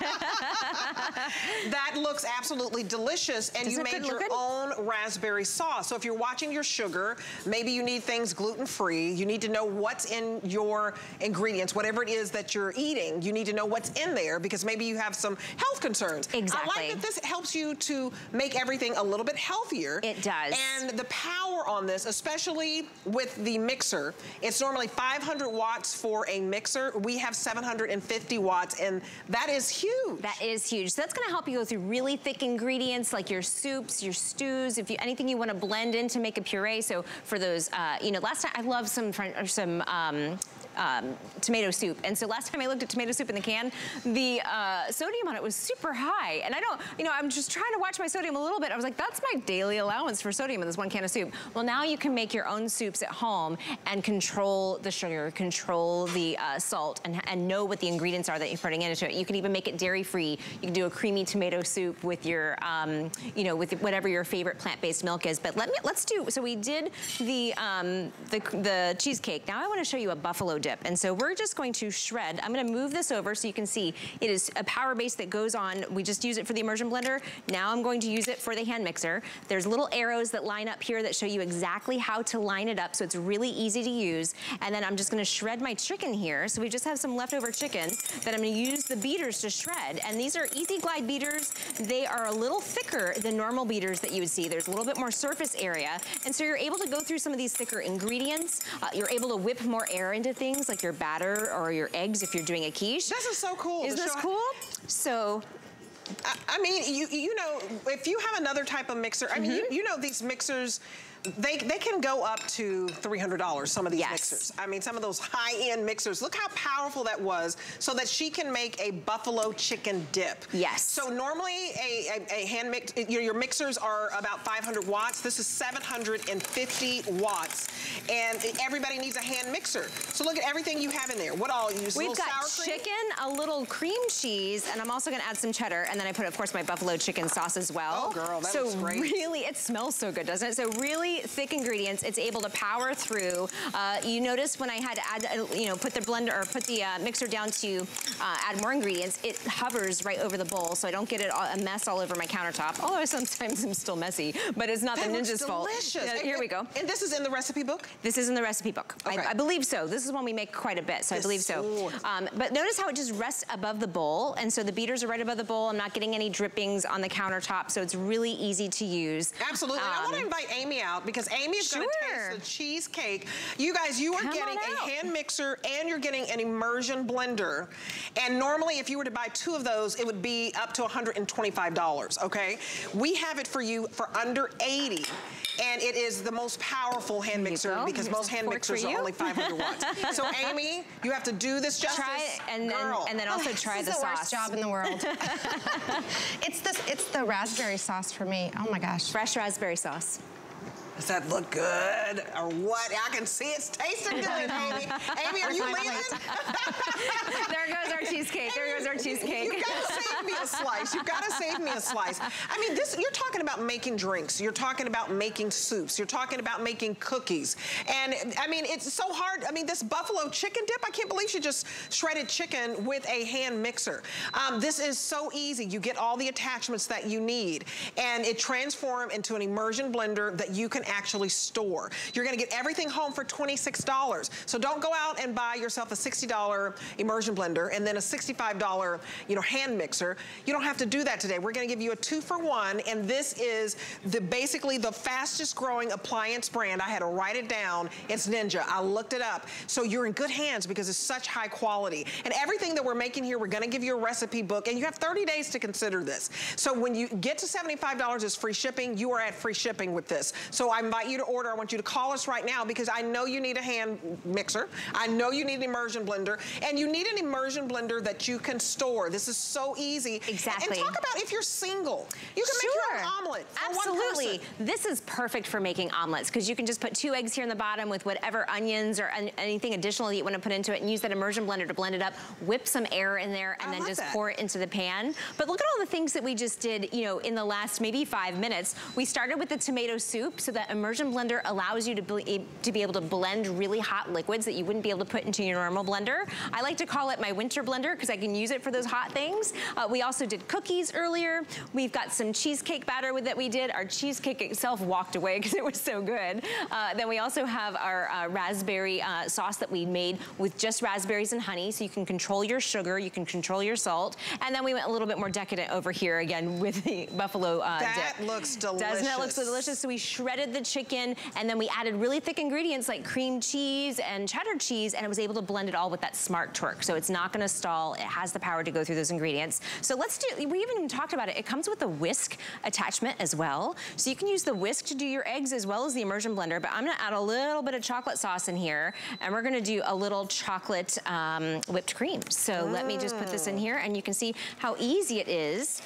that looks absolutely delicious and Does you made your own raspberry sauce. So if you're watching your sugar, maybe you need things gluten-free, you need to know what's in your ingredients, whatever it is that you're eating, you need to know what's in there because maybe you have some health concerns. Exactly. I like that this helps you to make everything a little bit healthier. It does. And the power on this, especially with the mixer, it's normally 500 watts for a mixer. We have 750 watts, and that is huge. That is huge. So that's gonna help you go through really thick ingredients like your soups, your stews, if you anything you wanna blend in to make a puree. So for those, uh, you know, last time I love some, some um, um, tomato soup. And so last time I looked at tomato soup in the can, the uh, sodium on it was super high. And I don't, you know, I'm just trying to watch my sodium a little bit. I was like, that's my daily allowance for sodium in this one can of soup. Well, now you can make your own soups at home and control the sugar, control the uh, salt, and, and know what the ingredients are that you're putting into it. You can even make it dairy-free. You can do a creamy tomato soup with your, um, you know, with whatever your favorite plant-based milk is. But let me, let's do, so we did the, um, the, the cheesecake. Now I wanna show you a buffalo dip. And so we're just going to shred. I'm gonna move this over so you can see it is a power base that goes on. We just use it for the immersion blender. Now I'm going to use it for the hand mixer. There's little arrows that line up here that show you exactly how to line it up so it's really easy to use. And then I'm just gonna shred my chicken here. So we just have some leftover chicken that I'm gonna use the beaters to shred. And these are Easy Glide beaters. They are a little thicker than normal beaters that you would see. There's a little bit more surface area. And so you're able to go through some of these thicker ingredients. Uh, you're able to whip more air into things like your batter or your eggs if you're doing a quiche. This is so cool. Isn't this cool? So I, I, mean, you you know, if you have another type of mixer, I mean, mm -hmm. you, you know these mixers, they, they can go up to $300, some of these yes. mixers. I mean, some of those high-end mixers. Look how powerful that was so that she can make a buffalo chicken dip. Yes. So normally a, a, a hand mix, your, your mixers are about 500 watts. This is 750 watts. And everybody needs a hand mixer. So look at everything you have in there. What all? You use We've got chicken, a little cream cheese, and I'm also gonna add some cheddar. And then I put, of course, my buffalo chicken sauce as well. Oh, girl, that so looks great. really, it smells so good, doesn't it? So really thick ingredients. It's able to power through. Uh, you notice when I had to add, uh, you know, put the blender or put the uh, mixer down to uh, add more ingredients, it hovers right over the bowl so I don't get it all, a mess all over my countertop. Although sometimes I'm still messy, but it's not that the ninja's delicious. fault. Yeah, here we go. And this is in the recipe book? This is in the recipe book. Okay. I, I, believe so. This is one we make quite a bit, so this, I believe so. Um, but notice how it just rests above the bowl, and so the beaters are right above the bowl. I'm not getting any drippings on the countertop, so it's really easy to use. Absolutely. Um, I want to invite Amy out because Amy is sure. going to taste the cheesecake. You guys, you are Come getting a hand mixer and you're getting an immersion blender. And normally, if you were to buy two of those, it would be up to $125, okay? We have it for you for under 80 and it is the most powerful hand mixer go. because Here's most hand mixers are only 500 watts. So Amy, you have to do this justice. Try it and then, Girl. and then also try this the is the sauce. worst job in the world. it's this. It's the raspberry sauce for me. Oh my gosh. Fresh raspberry sauce. Does that look good or what? I can see it's tasting good, Amy. Amy, are you leaving? there goes our cheesecake. There goes our cheesecake. You've got to save me a slice. You've got to save me a slice. I mean, this you're talking about making drinks. You're talking about making soups. You're talking about making cookies. And I mean, it's so hard. I mean, this buffalo chicken dip, I can't believe she just shredded chicken with a hand mixer. Um, this is so easy. You get all the attachments that you need. And it transforms into an immersion blender that you can actually store. You're gonna get everything home for $26. So don't go out and buy yourself a $60 immersion blender and then a $65 you know, hand mixer. You don't have to do that today. We're gonna give you a two for one, and this is the basically the fastest growing appliance brand. I had to write it down. It's Ninja. I looked it up. So you're in good hands because it's such high quality. And everything that we're making here, we're gonna give you a recipe book, and you have 30 days to consider this. So when you get to $75 is free shipping, you are at free shipping with this. So I invite you to order. I want you to call us right now because I know you need a hand mixer. I know you need an immersion blender, and you need an immersion blender that you can store. This is so easy. Exactly. And talk about if you're single. You can sure. make your own omelet Absolutely. This is perfect for making omelets because you can just put two eggs here in the bottom with whatever onions or an- anything additional that you want to put into it and use that immersion blender to blend it up, whip some air in there, and I then just that. pour it into the pan. But look at all the things that we just did, you know, in the last maybe five minutes. We started with the tomato soup, so that immersion blender allows you to be, to be able to blend really hot liquids that you wouldn't be able to put into your normal blender. I like to call it my winter blender because I can use it for those hot things. Uh, we also did cookies earlier. We've got some cheesecake batter with that we did. Our cheesecake itself walked away because it was so good. Uh, then we also have our uh, raspberry uh, sauce that we made with just raspberries and honey, so you can control your sugar, you can control your salt. And then we went a little bit more decadent over here again with the buffalo uh, That dip. looks delicious. Doesn't that look so delicious. delicious? So we shredded the chicken and then we added really thick ingredients like cream cheese and cheddar cheese and it was able to blend it all with that smart torque. So it's not gonna stall. It has the power to go through those ingredients. So let's do, we even talked about it. It comes with a whisk attachment as well. So you can use the whisk to do your eggs as well as the immersion blender, but I'm gonna add a little bit of chocolate sauce in here and we're gonna do a little chocolate um, whipped cream. So let me just put this in here and you can see how easy it is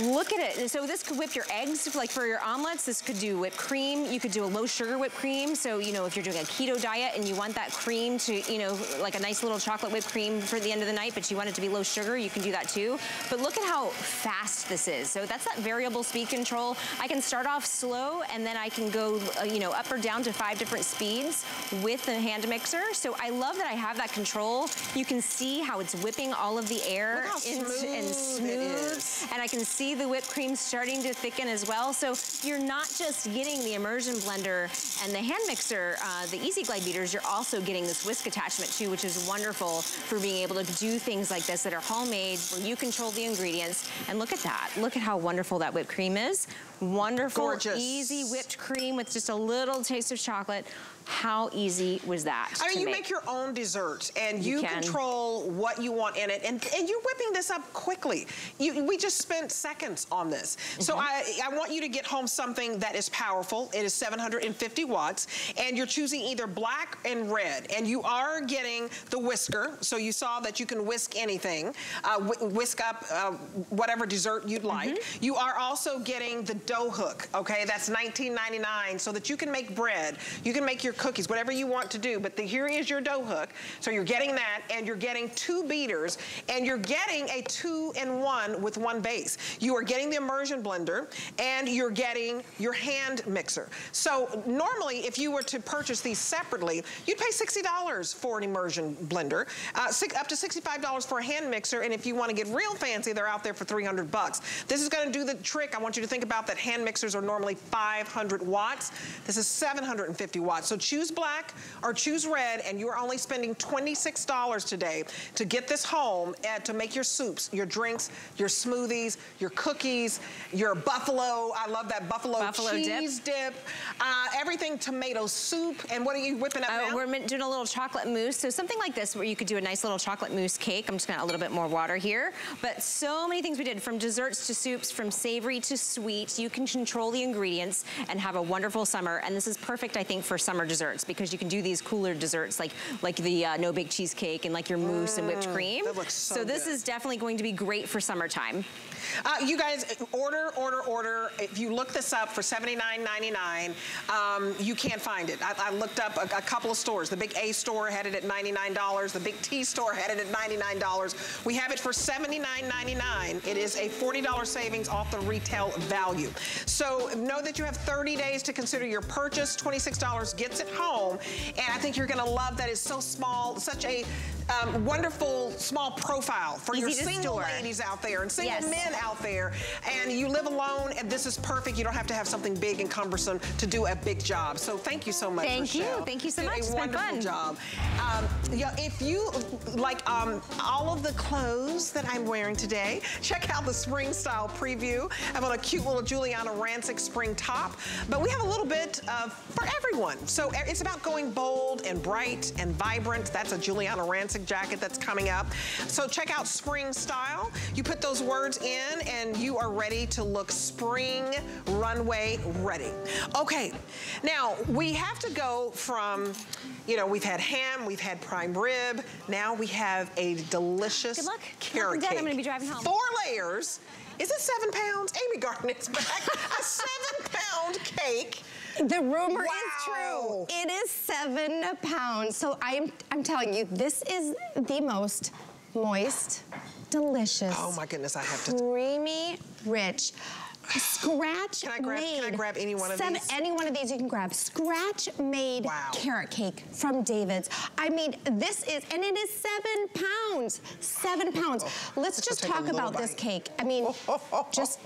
Look at it. So this could whip your eggs, like for your omelets. This could do whipped cream. You could do a low sugar whipped cream. So, you know, if you're doing a keto diet and you want that cream to, you know, like a nice little chocolate whipped cream for the end of the night, but you want it to be low sugar, you can do that too. But look at how fast this is. So that's that variable speed control. I can start off slow and then I can go, uh, you know, up or down to five different speeds with the hand mixer. So I love that I have that control. You can see how it's whipping all of the air Look how into- and smooth it And I can see the whipped cream starting to thicken as well. So you're not just getting the immersion blender and the hand mixer, uh, the Easy Glide beaters, you're also getting this whisk attachment too, which is wonderful for being able to do things like this that are homemade, where you control the ingredients. And look at that. Look at how wonderful that whipped cream is. Wonderful, Gorgeous. easy whipped cream with just a little taste of chocolate. How easy was that I mean, you make? make your own dessert, and You you, control what you want in it, and, and you're whipping this up quickly. You, we just spent seconds on this. So Mm-hmm. I, I want you to get home something that is powerful. It is 750 watts, and you're choosing either black and red, and you are getting the whisker, so you saw that you can whisk anything, uh, whisk up uh, whatever dessert you'd like. Mm-hmm. You are also getting the dough hook, okay? That's $19.99, so that you can make bread, you can make your cookies, whatever you want to do. But the, here is your dough hook. So you're getting that, and you're getting two beaters, and you're getting a two-in-one with one base. You are getting the immersion blender, and you're getting your hand mixer. So normally, if you were to purchase these separately, you'd pay $60 for an immersion blender, uh, six, up to $65 for a hand mixer, and if you want to get real fancy, they're out there for 300 bucks. This is going to do the trick. I want you to think about that hand mixers are normally 500 watts. This is 750 watts. So choose black or choose red, and you're only spending $26 today to get this home and to make your soups, your drinks, your smoothies, your cookies, your buffalo. I love that buffalo, Buffalo dip. cheese dip. uh, everything tomato soup. And what are you whipping up Uh, now? we're doing a little chocolate mousse. So something like this where you could do a nice little chocolate mousse cake. I'm just gonna add a little bit more water here. But so many things we did from desserts to soups, from savory to sweet. You can control the ingredients and have a wonderful summer. And this is perfect, I think, for summer desserts because you can do these cooler desserts like, like the uh, no-bake cheesecake and like your mousse and whipped cream. that looks so this good. is definitely going to be great for summertime. Uh, you guys, order, order, order. If you look this up for $79.99, um, you can't find it. I, I looked up a, a couple of stores. The big A store had it at $99. The big T store had it at $99. We have it for $79.99. It is a $40 savings off the retail value. So know that you have 30 days to consider your purchase. $26 gets it home. And I think you're going to love that it's so small, such a um, wonderful small profile for your Easy to single store. ladies out there and single Yes. men out there and you live alone and this is perfect. You don't have to have something big and cumbersome to do a big job. So thank you so much, Thank you. Thank you so much. A It's been wonderful fun. job. Um, yeah, if you like um, all of the clothes that I'm wearing today, check out the spring style preview. I'm on a cute little Giuliana Rancic spring top, but we have a little bit of for everyone. So it's about going bold and bright and vibrant. That's a Giuliana Rancic jacket that's coming up. So check out spring style. You put those words in and you are ready to look spring runway ready. Okay, now we have to go from, you know, we've had ham, we've had prime rib, now we have a delicious Good luck. carrot Good luck, Dad. cake. I'm gonna be driving home. Four layers. Is it seven pounds? Amy Garnett's back. a seven pound cake. The rumor Wow. is true. It is seven pounds. So I'm I'm telling you, this is the most moist, delicious, Oh my goodness, I have to. creamy, rich. Scratch Can I grab- made. can I grab any one of seven- these? Any one of these you can grab. Scratch made Wow. carrot cake from David's. I mean, this is, and it is seven pounds. Seven pounds. Oh, Let's Just talk little about this cake. I mean, just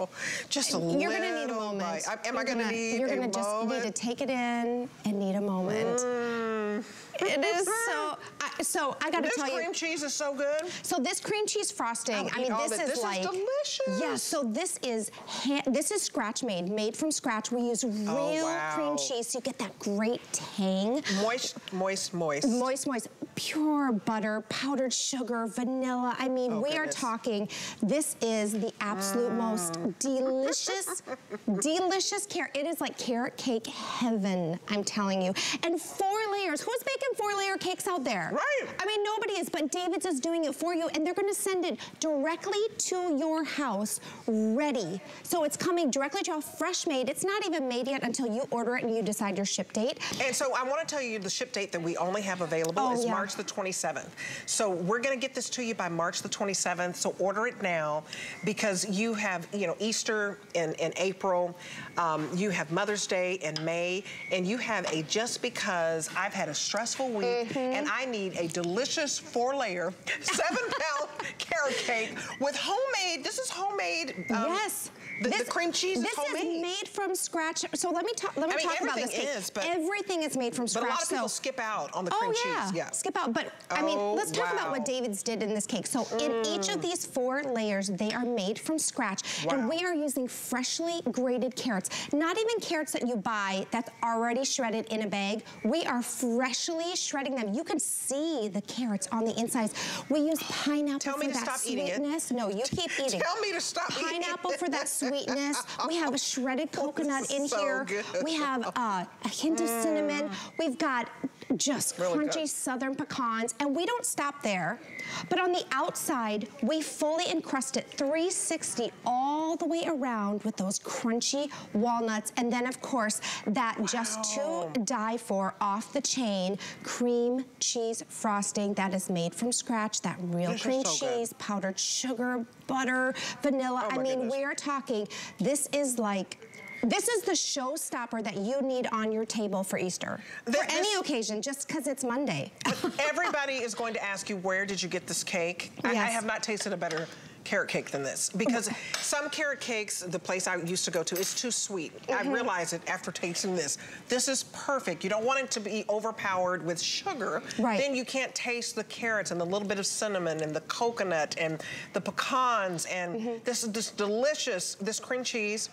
Just a you're gonna need a moment. bite. I- am I You're gonna need You're gonna just need to take it in and need a moment. Mm. It is so. I, so I got to This tell cream cheese is so good. So this cream cheese frosting, I'll I mean, this This is like delicious. Yeah. So this is ha- this is scratch made, made from scratch. We use oh, real Oh, wow. cream cheese, so you get that great tang. Moist, moist, moist. Moist, moist, pure butter, powdered sugar, vanilla. I mean, Oh, we are talking, this is the absolute most mm. delicious, delicious carrot. It is like carrot cake heaven, I'm telling you. And four layers. Who's making four layer cakes out there? Right. I mean, nobody is, but David's is doing it for you, and they're gonna send it directly to your house, ready. So it's coming directly to you, fresh made. It's not even made yet until you order it and you decide your ship date. And so I want to tell you the ship date that we only have available Oh, is yeah. March the 27th. So we're going to get this to you by March the 27th. So order it now because you have, you know, Easter in, in April, um, you have Mother's Day in May, and you have a just because I've had a stressful week Mm-hmm. and I need a delicious four layer, seven pound carrot cake with homemade, this is homemade. um, yes. The, the cream cheese is this homemade. is made from scratch. So let me talk. Let me I mean, talk about this everything cake. is, but- everything is made from scratch. But a lot of people so skip out on the Oh cream yeah. cheese. Yeah. skip out. But I mean, Oh, let's talk about what David's did in this cake. So in each of these four layers, they are made from scratch, and we are using freshly grated carrots. Not even carrots that you buy that's already shredded in a bag. We are freshly shredding them. You can see the carrots on the insides. We use pineapple Tell for to that stop eating it. sweetness. No, you keep eating. Tell me to stop eating Pineapple for that sweetness. We have a shredded coconut in so here. good. We have uh, a hint of cinnamon. We've got just Really crunchy good. southern pecans. And we don't stop there. But on the outside, we fully encrust it 360 all the way around with those crunchy walnuts. And then, of course, that just to die for off the chain cream cheese frosting that is made from scratch, that real This cream so good. cheese, powdered sugar, butter, vanilla. Oh I mean, goodness. we are talking, this is like, this is the showstopper that you need on your table for Easter. Th- for any this- occasion, just because it's Monday. Everybody is going to ask you, where did you get this cake? I, I have not tasted a better carrot cake than this because some carrot cakes, the place I used to go to, is too sweet. I Mhm. realized it after tasting this. This is perfect. You don't want it to be overpowered with sugar. Right. Then you can't taste the carrots and the little bit of cinnamon and the coconut and the pecans and Mm-hmm. this is this delicious, this cream cheese.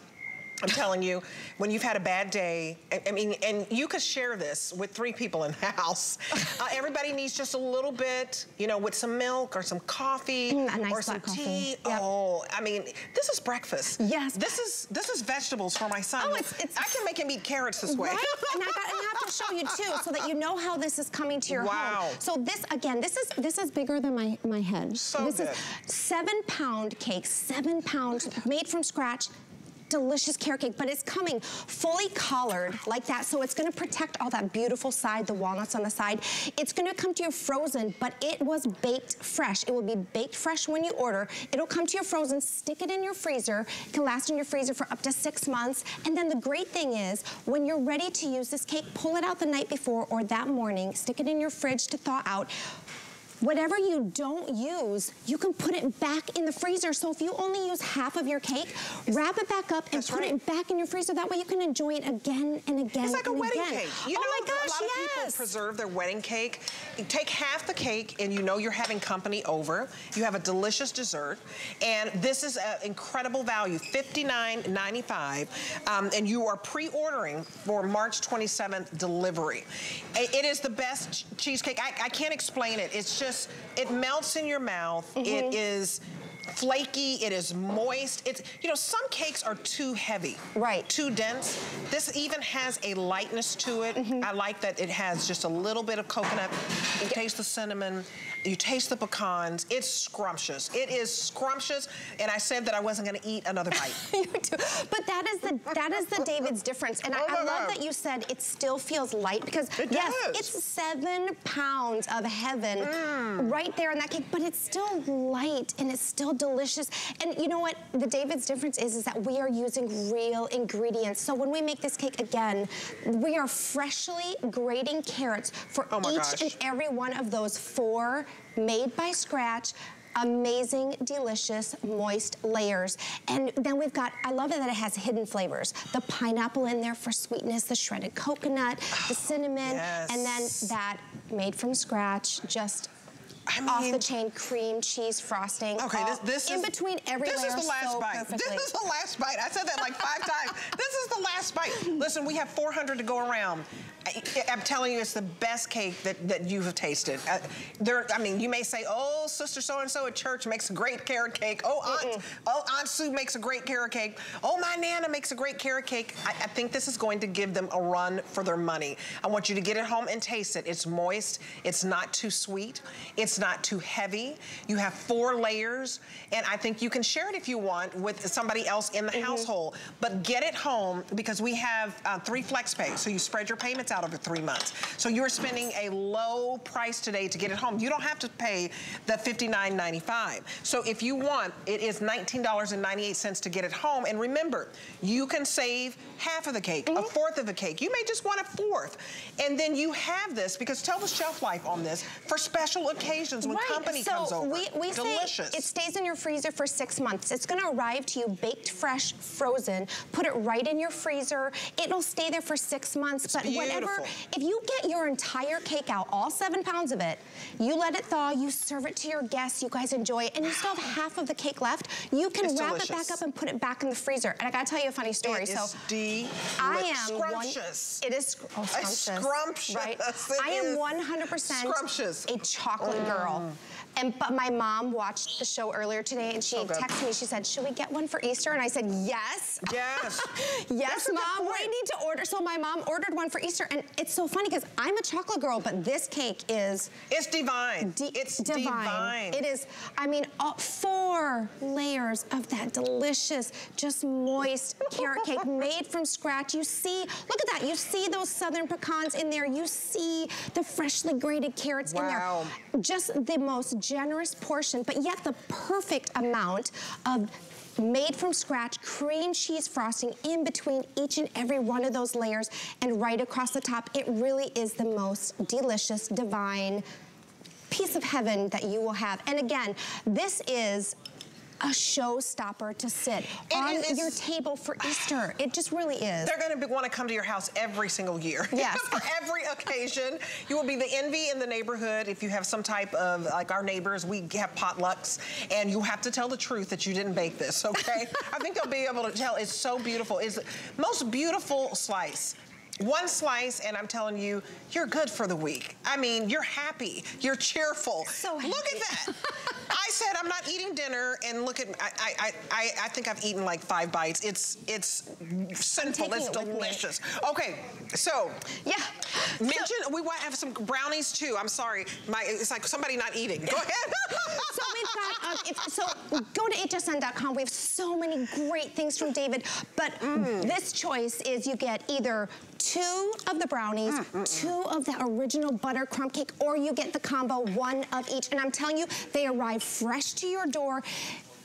I'm telling you, when you've had a bad day, I, I mean, and you could share this with three people in the house. Uh, everybody needs just a little bit, you know, with some milk or some coffee Mm, nice or some tea. Oh, I mean, this is breakfast. Yes. This is this is vegetables for my son. Oh, it's- it's- I can make him eat carrots this way. Right? and I, got, and I have to show you too, so that you know how this is coming to your Wow. home. So this again, this is this is bigger than my my head. So this good. is seven pound cake, seven pounds made from scratch. Delicious carrot cake, but it's coming fully collared like that, so it's gonna protect all that beautiful side, the walnuts on the side. It's gonna come to you frozen, but it was baked fresh. It will be baked fresh when you order. It'll come to you frozen, stick it in your freezer. It can last in your freezer for up to six months. And then the great thing is, when you're ready to use this cake, pull it out the night before or that morning, stick it in your fridge to thaw out. Whatever you don't use, you can put it back in the freezer. So if you only use half of your cake, wrap it back up and That's put right. it back in your freezer. That way you can enjoy it again and again It's like a wedding again. cake. You oh know, my gosh, a lot of people preserve their wedding cake. You take half the cake and you know you're having company over. You have a delicious dessert. And this is an incredible value, $59.95. Um, and you are pre-ordering for March 27th delivery. It is the best cheesecake. I, I can't explain it. It's just, it melts in your mouth. Mm-hmm. It is flaky, it is moist. It's, you know, some cakes are too heavy. Right. Too dense. This even has a lightness to it. Mm-hmm. I like that it has just a little bit of coconut. You taste the cinnamon, you taste the pecans. It's scrumptious. It is scrumptious, and I said that I wasn't gonna eat another bite. You do. But that is the that is the David's difference. And I, Oh my I love that you said it still feels light because It yes, does. it's seven pounds of heaven Mm. right there in that cake, but it's still light and it's still delicious. And you know what? The David's difference is is that we are using real ingredients. So when we make this cake again, we are freshly grating carrots for Oh each gosh. and every one of those four made by scratch amazing, delicious, moist layers. And then we've got, I love it that it has hidden flavors. The pineapple in there for sweetness, the shredded coconut, the oh, cinnamon, and then that made from scratch, just I off the chain cream cheese frosting. Okay, this, this in is between every This layer is the last so bite. perfectly. This is the last bite. I said that like five times. This is the last bite. Listen, we have 400 to go around. I, am telling you, it's the best cake that, that you have tasted. Uh, there, I mean, you may say, "Oh, sister so and so at church makes a great carrot cake." Oh, aunt, oh, Aunt Sue makes a great carrot cake. Oh, my nana makes a great carrot cake. I, I think this is going to give them a run for their money. I want you to get it home and taste it. It's moist. It's not too sweet. It's not too heavy. You have four layers, and I think you can share it if you want with somebody else in the household. But get it home because we have uh, three flex pay, so you spread your payments out over three months. So you're spending a low price today to get it home. You don't have to pay the $59.95. So if you want, it is $19.98 to get it home. And remember, you can save half of the cake, a mm-hmm. fourth of the cake. You may just want a fourth. And then you have this, because tell the shelf life on this, for special occasions when company so comes over. We, we Delicious. say it stays in your freezer for six months. It's gonna arrive to you baked fresh, frozen. Put it right in your freezer. It'll stay there for six months. but whatever, beautiful. if you get your entire cake out, all seven pounds of it, you let it thaw, you serve it to your guests, you guys enjoy it, and you still have half of the cake left, you can It's wrap it back up and put it back in the freezer. And I gotta tell you a funny story. It so is delicious. I am one- Scrumptious. it is oh, scrumptious. scrumptious. Right. It I am 100% scrumptious. a chocolate girl. Mm. And but my mom watched the show earlier today and she oh, So texted me. She said, "Should we get one for Easter?" And I said, "Yes." Yes. yes, That's a good mom. We need to order. So my mom ordered one for Easter, and it's so funny because I'm a chocolate girl, but this cake is It's divine. di- it's divine. divine. It is. I mean, all, four layers of that delicious, just moist carrot cake made from scratch. You see, look at that. You see those southern pecans in there. You see the freshly grated carrots Wow. in there. Just the most generous portion, but yet the perfect amount of made from scratch cream cheese frosting in between each and every one of those layers and right across the top. It really is the most delicious, divine piece of heaven that you will have. And again, this is a showstopper to sit It on is- your table for Easter. It just really is. They're going to want to come to your house every single year. Yes. For every occasion. You will be the envy in the neighborhood if you have some type of, like our neighbors, we have potlucks, and you have to tell the truth that you didn't bake this, okay? I think they'll be able to tell. It's so beautiful. It's the most beautiful slice. One slice, and I'm telling you, you're good for the week. I mean, you're happy, you're cheerful. So happy. Look at that. I said I'm not eating dinner, and look at I I I, I think I've eaten like five bites. It's it's simple. taking It's it delicious. Okay, so yeah. mention we want to have some brownies too. I'm sorry, my it's like somebody not eating. Go ahead. so we've got, um, if, so go to hsn.com. We have so many great things from David, but Mm. this choice is you get either two of the brownies, Mm, two of the original butter crumb cake, or you get the combo, one of each. And I'm telling you, they arrive fresh to your door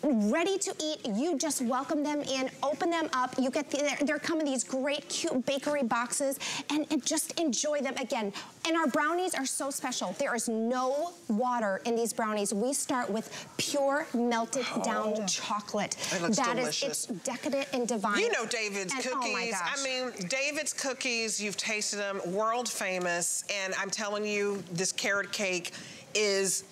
ready to eat. You just welcome them in, open them up. You get the, they're, in these great, cute bakery boxes, and, and just enjoy them again. And our brownies are so special. There is no water in these brownies. We start with pure melted oh. down chocolate. It looks That is- delicious. it's decadent and divine. You know David's And, cookies. Oh my gosh. I mean, David's cookies, you've tasted them, world famous. And I'm telling you, this carrot cake is